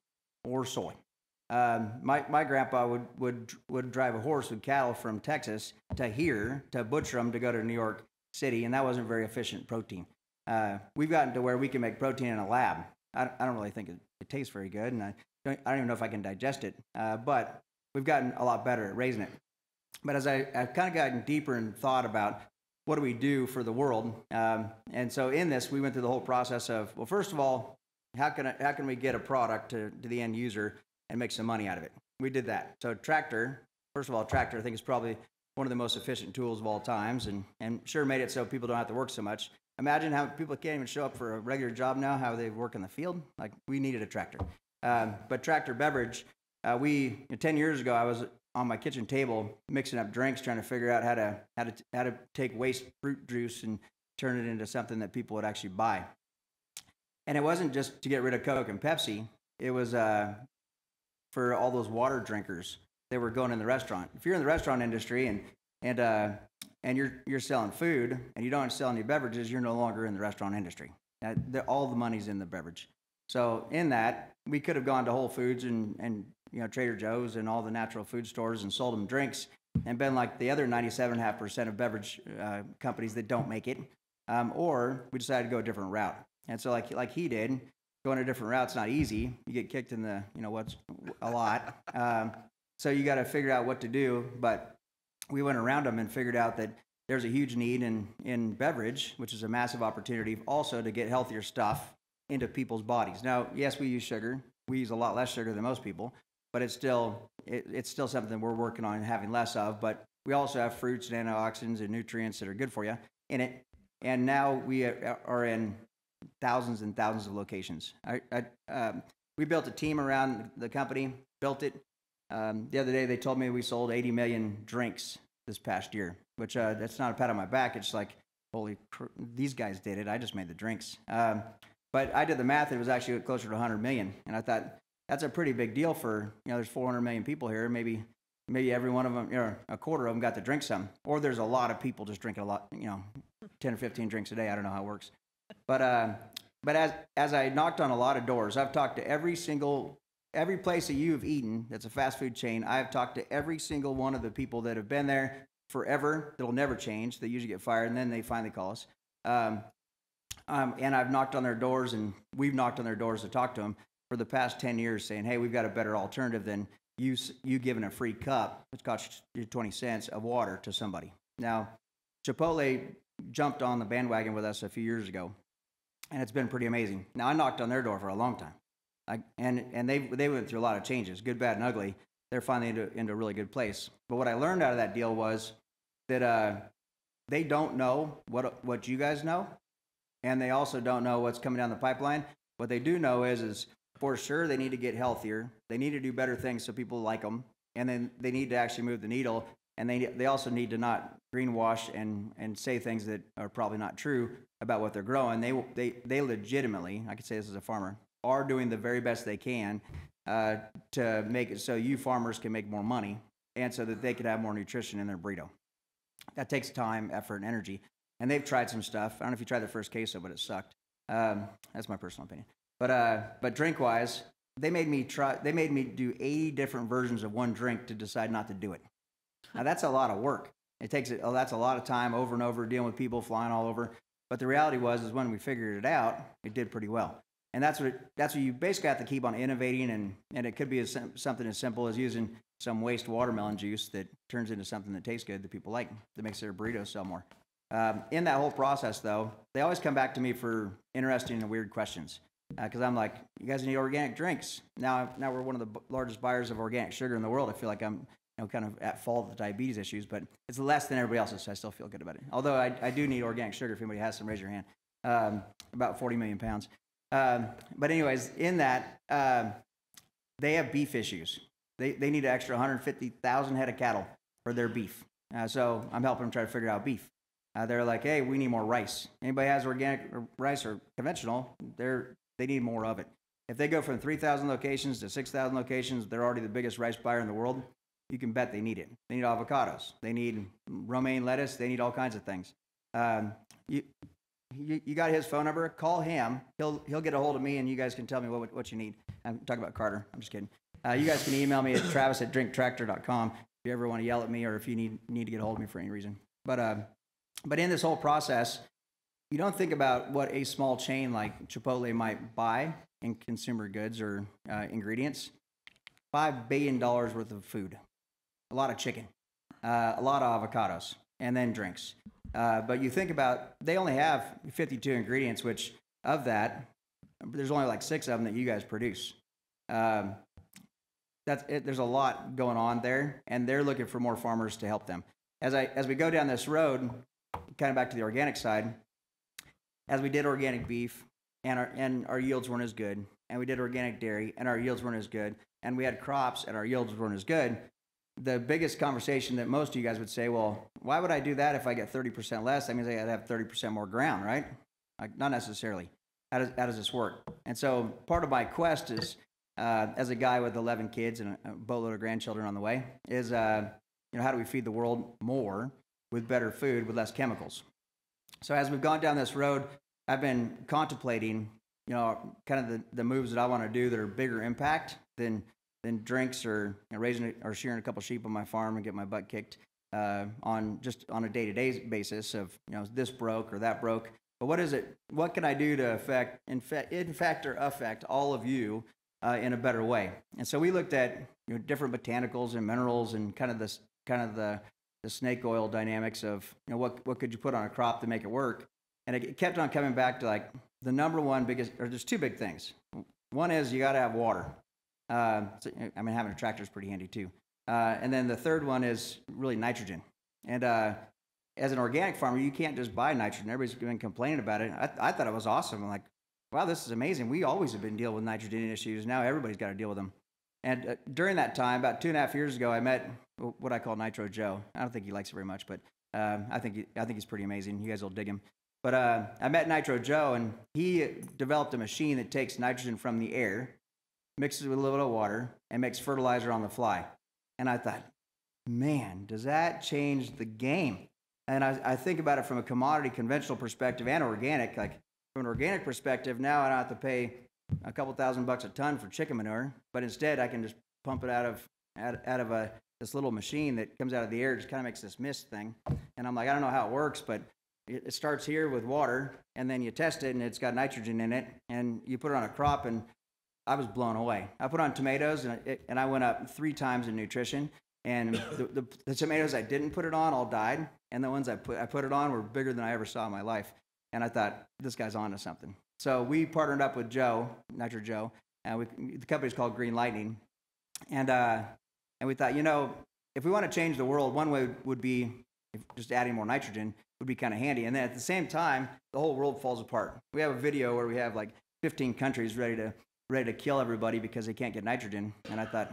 or soy. Um, my, my grandpa would, would, would drive a horse with cattle from Texas to here to butcher them to go to New York City, and that wasn't very efficient protein. Uh, we've gotten to where we can make protein in a lab. I, I don't really think it, it, tastes very good, and I don't, I don't even know if I can digest it, uh, but we've gotten a lot better at raising it. But as I, I've kind of gotten deeper and thought about what do we do for the world, um, and so in this, we went through the whole process of, well, first of all, how can, I, how can we get a product to, to the end user and make some money out of it? We did that. So tractor, first of all, tractor I think is probably one of the most efficient tools of all times and, and sure made it so people don't have to work so much. Imagine how people can't even show up for a regular job now, how they work in the field. Like we needed a tractor. Um, but tractor beverage, uh, we, you know, 10 years ago, I was on my kitchen table mixing up drinks, trying to figure out how to, how to, how to take waste fruit juice and turn it into something that people would actually buy. And it wasn't just to get rid of Coke and Pepsi. It was uh, for all those water drinkers that were going in the restaurant. If you're in the restaurant industry and and uh, and you're you're selling food and you don't sell any beverages, you're no longer in the restaurant industry. All the money's in the beverage. So in that, we could have gone to Whole Foods and and you know Trader Joe's and all the natural food stores and sold them drinks and been like the other 97.5% of beverage uh, companies that don't make it. Um, or we decided to go a different route. And so, like like he did, going a different route's not easy. You get kicked in the, you know, what's a lot. Um, so you got to figure out what to do. But we went around them and figured out that there's a huge need in in beverage, which is a massive opportunity, also to get healthier stuff into people's bodies. Now, yes, we use sugar. We use a lot less sugar than most people, but it's still it, it's still something we're working on and having less of. But we also have fruits and antioxidants and nutrients that are good for you in it. And now we are in thousands and thousands of locations. I, I, um, we built a team around the company, built it. Um, the other day, they told me we sold 80 million drinks this past year, which uh, that's not a pat on my back. It's like, holy, cr- these guys did it. I just made the drinks. Um, but I did the math. It was actually closer to 100 million, and I thought that's a pretty big deal for you know. There's 400 million people here. Maybe maybe every one of them, you know, a quarter of them got to drink some, or there's a lot of people just drinking a lot, you know, 10 or 15 drinks a day. I don't know how it works. But uh, but as as I knocked on a lot of doors, I've talked to every single every place that you have eaten that's a fast food chain. I've talked to every single one of the people that have been there forever. That'll never change. They usually get fired, and then they finally call us. Um, um, and I've knocked on their doors, and we've knocked on their doors to talk to them for the past 10 years, saying, "Hey, we've got a better alternative than you you giving a free cup, which costs you 20 cents of water to somebody." Now, Chipotle jumped on the bandwagon with us a few years ago, and it's been pretty amazing. Now I knocked on their door for a long time, I, and and they they went through a lot of changes, good, bad, and ugly. They're finally into, into a really good place. But what I learned out of that deal was that uh, they don't know what what you guys know, and they also don't know what's coming down the pipeline. What they do know is is for sure they need to get healthier. They need to do better things so people like them, and then they need to actually move the needle and they they also need to not greenwash and and say things that are probably not true about what they're growing. They they they legitimately, I could say this as a farmer, are doing the very best they can uh, to make it so you farmers can make more money and so that they could have more nutrition in their burrito. That takes time, effort, and energy. And they've tried some stuff. I don't know if you tried the first queso, but it sucked. Um, that's my personal opinion. But uh, but drink wise, they made me try. They made me do 80 different versions of one drink to decide not to do it. Now, that's a lot of work. It takes, it- oh, that's a lot of time over and over dealing with people flying all over. But the reality was, is when we figured it out, it did pretty well. And that's what, that's what you basically have to keep on innovating. And, and it could be as, something as simple as using some waste watermelon juice that turns into something that tastes good that people like, that makes their burritos sell more. Um, in that whole process, though, they always come back to me for interesting and weird questions. Because I'm like, you guys need organic drinks. Now, now we're one of the b- largest buyers of organic sugar in the world. I feel like I'm, you know, kind of at fault with the diabetes issues, but it's less than everybody else's, so I still feel good about it. Although I, I do need organic sugar. If anybody has some, raise your hand. Um, about 40 million pounds. Um, but anyways, in that, um, they have beef issues. They, they need an extra 150,000 head of cattle for their beef. Uh, so I'm helping them try to figure out beef. Uh, they're like, hey, we need more rice. Anybody has organic or rice or conventional, they're, they need more of it. If they go from 3,000 locations to 6,000 locations, they're already the biggest rice buyer in the world. You can bet they need it. They need avocados. They need romaine lettuce. They need all kinds of things. Um, you, you, you got his phone number. Call him. He'll he'll get a hold of me, and you guys can tell me what what you need. I'm talking about Carter. I'm just kidding. Uh, you guys can email me at [coughs] travis at drinktractor.com if you ever want to yell at me or if you need need to get a hold of me for any reason. But uh, but in this whole process, you don't think about what a small chain like Chipotle might buy in consumer goods or uh, ingredients. Five billion dollars worth of food, a lot of chicken, uh, a lot of avocados, and then drinks. Uh, but you think about they only have 52 ingredients, which of that, there's only like six of them that you guys produce. Um, that's it, there's a lot going on there, and they're looking for more farmers to help them. As I as we go down this road, kind of back to the organic side, as we did organic beef, and our and our yields weren't as good, and we did organic dairy, and our yields weren't as good, and we had crops, and our yields weren't as good the biggest conversation that most of you guys would say, well, why would I do that if I get 30% less? That means I got to have 30% more ground, right? Like, not necessarily. How does, how does this work? And so part of my quest is, uh, as a guy with 11 kids and a boatload of grandchildren on the way, is, uh, you know, how do we feed the world more with better food with less chemicals? So as we've gone down this road, I've been contemplating, you know, kind of the, the moves that I want to do that are bigger impact than than drinks or raising or shearing a couple sheep on my farm and get my butt kicked uh, on just on a day to day basis of you know this broke or that broke. But what is it? What can I do to affect, in in fact or affect all of you uh, in a better way? And so we looked at you know, different botanicals and minerals and kind of this kind of the the snake oil dynamics of you know what what could you put on a crop to make it work. And it kept on coming back to like the number one biggest, or there's two big things. One is you got to have water. Uh, so, I mean, having a tractor is pretty handy too. Uh, and then the third one is really nitrogen. And uh, as an organic farmer, you can't just buy nitrogen. Everybody's been complaining about it. I, I thought it was awesome. I'm like, wow, this is amazing. We always have been dealing with nitrogen issues. Now everybody's got to deal with them. And uh, during that time, about two and a half years ago, I met what I call Nitro Joe. I don't think he likes it very much, but um, I think he, I think he's pretty amazing. You guys will dig him. But uh, I met Nitro Joe, and he developed a machine that takes nitrogen from the air mixes it with a little bit of water, and makes fertilizer on the fly. And I thought, man, does that change the game? And I, I think about it from a commodity conventional perspective and organic. Like from an organic perspective, now I don't have to pay a couple thousand bucks a ton for chicken manure, but instead I can just pump it out of out, out of a this little machine that comes out of the air, just kind of makes this mist thing. And I'm like, I don't know how it works, but it, it starts here with water, and then you test it, and it's got nitrogen in it, and you put it on a crop, and I was blown away. I put on tomatoes and, it, and I went up three times in nutrition. And [laughs] the, the, the, tomatoes I didn't put it on all died, and the ones I put I put it on were bigger than I ever saw in my life. And I thought this guy's on to something. So we partnered up with Joe, Nitro Joe, and we, the company's called Green Lightning. And uh, and we thought, you know, if we want to change the world, one way would be just adding more nitrogen would be kind of handy. And then at the same time, the whole world falls apart. We have a video where we have like 15 countries ready to ready to kill everybody because they can't get nitrogen. And I thought,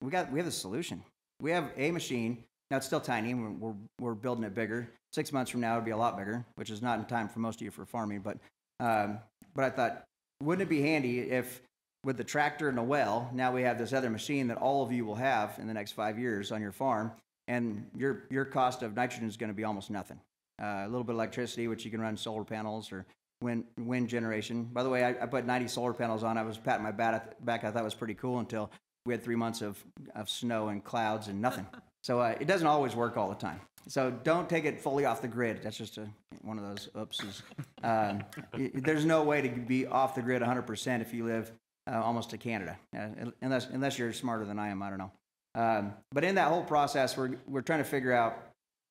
we got we have the solution. We have a machine. Now it's still tiny. We're, we're, we're building it bigger. Six months from now, it'll be a lot bigger, which is not in time for most of you for farming. But um, but I thought, wouldn't it be handy if with the tractor and a well, now we have this other machine that all of you will have in the next five years on your farm, and your your cost of nitrogen is going to be almost nothing. Uh, a little bit of electricity, which you can run solar panels or wind wind generation. By the way, I, I put 90 solar panels on. I was patting my back. back. I thought it was pretty cool until we had three months of, of snow and clouds and nothing. [laughs] So uh, it doesn't always work all the time. So don't take it fully off the grid. That's just a, one of those oopses. Um, y- there's no way to be off the grid 100% if you live uh, almost to Canada, uh, unless unless you're smarter than I am. I don't know. Um, but in that whole process, we're we're trying to figure out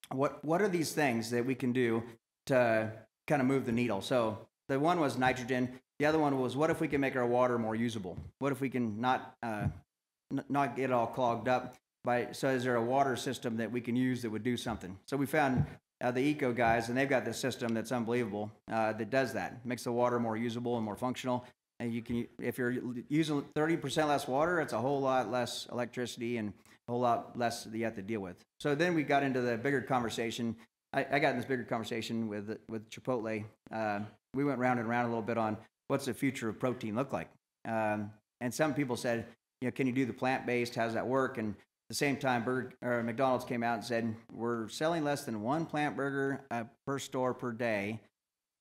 what what are these things that we can do to kind of move the needle. So the one was nitrogen. The other one was what if we can make our water more usable? What if we can not uh, n- not get it all clogged up by so is there a water system that we can use that would do something so we found uh, the eco guys and they've got this system that's unbelievable uh, that does that makes the water more usable and more functional and you can if you're using 30% less water it's a whole lot less electricity and a whole lot less that you have to deal with so then we got into the bigger conversation i, I got in this bigger conversation with with chipotle uh, we went round and round a little bit on what's the future of protein look like um, and some people said you know, can you do the plant-based? How does that work? And at the same time, Burger, or McDonald's came out and said we're selling less than one plant burger uh, per store per day,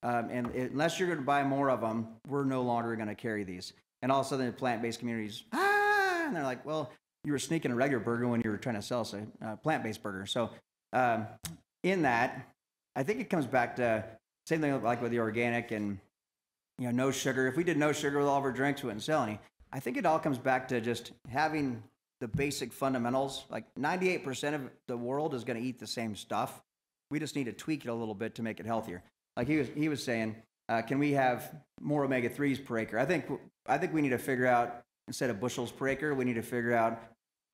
um, and it, unless you're going to buy more of them, we're no longer going to carry these. And all of a sudden, the plant-based communities, ah, and they're like, well, you were sneaking a regular burger when you were trying to sell us a uh, plant-based burger. So um, in that, I think it comes back to same thing like with the organic and you know, no sugar. If we did no sugar with all of our drinks, we wouldn't sell any. I think it all comes back to just having the basic fundamentals. Like 98% of the world is going to eat the same stuff. We just need to tweak it a little bit to make it healthier. Like he was, he was saying, uh, can we have more omega 3s per acre? I think, I think we need to figure out, instead of bushels per acre, we need to figure out,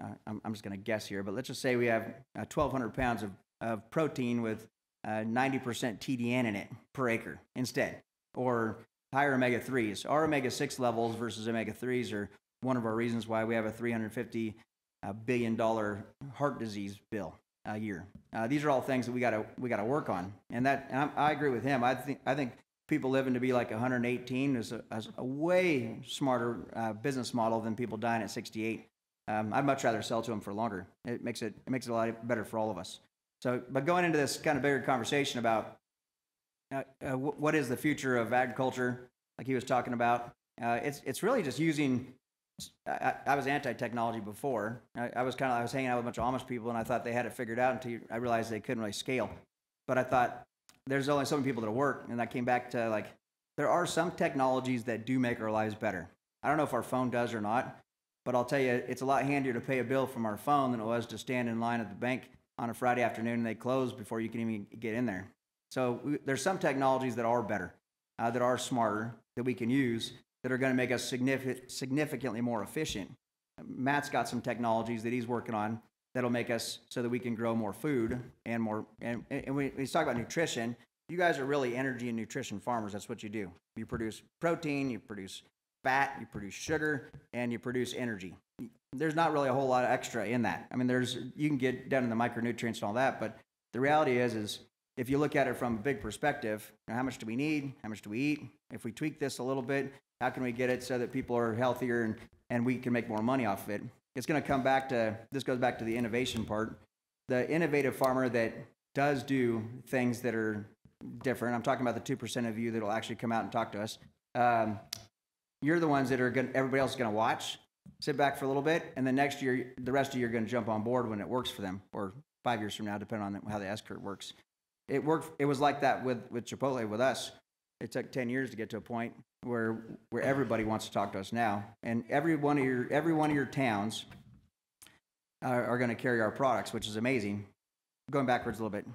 uh, I'm, I'm just going to guess here, but let's just say we have uh, 1,200 pounds of, of protein with uh, 90% TDN in it per acre instead. Or higher omega 3s. Our omega 6 levels versus omega 3s are one of our reasons why we have a 350 uh, billion dollar heart disease bill a year. Uh, these are all things that we got to we got to work on, and that and I, I agree with him. I think I think people living to be like 118 is a, is a way smarter uh, business model than people dying at 68. Um, I'd much rather sell to them for longer. It makes it it makes it a lot better for all of us. So, but going into this kind of bigger conversation about uh, uh, wh- what is the future of agriculture, like he was talking about. Uh, it's it's really just using. I, I I was anti-technology before. I, I was kind of I was hanging out with a bunch of Amish people, and I thought they had it figured out until I realized they couldn't really scale. But I thought there's only so many people that work, and I came back to like there are some technologies that do make our lives better. I don't know if our phone does or not, but I'll tell you, it's a lot handier to pay a bill from our phone than it was to stand in line at the bank on a Friday afternoon and they close before you can even get in there. So we, there's some technologies that are better, uh, that are smarter, that we can use, that are going to make us significant, significantly more efficient. Matt's got some technologies that he's working on that'll make us so that we can grow more food and more. And, and we talk about nutrition, you guys are really energy and nutrition farmers. That's what you do. You produce protein, you produce fat, you produce sugar, and you produce energy. There's not really a whole lot of extra in that. I mean, there's you can get down in the micronutrients and all that, but the reality is, is if you look at it from a big perspective, you know, how much do we need? How much do we eat? If we tweak this a little bit, how can we get it so that people are healthier and, and we can make more money off of it? It's going to come back to this goes back to the innovation part. The innovative farmer that does do things that are different. I'm talking about the 2% of you that will actually come out and talk to us. Um, you're the ones that are going everybody else is going to watch, sit back for a little bit, and then next year, the rest of you are going to jump on board when it works for them, or five years from now, depending on how the S curve works. It worked. It was like that with with Chipotle with us. It took ten years to get to a point where where everybody wants to talk to us now, and every one of your every one of your towns are, are going to carry our products, which is amazing. Going backwards a little bit.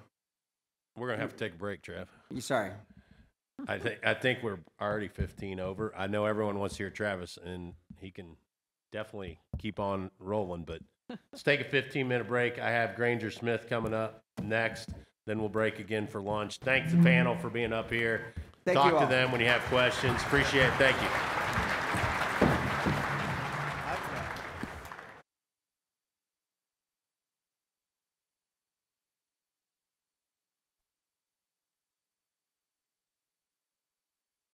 We're gonna have to take a break, Trev. You sorry. I think I think we're already 15 over. I know everyone wants to hear Travis, and he can definitely keep on rolling. But let's take a 15 minute break. I have Granger Smith coming up next. Then we'll break again for lunch. Thanks the panel for being up here. Thank Talk you to all. them when you have questions. Appreciate it. Thank you.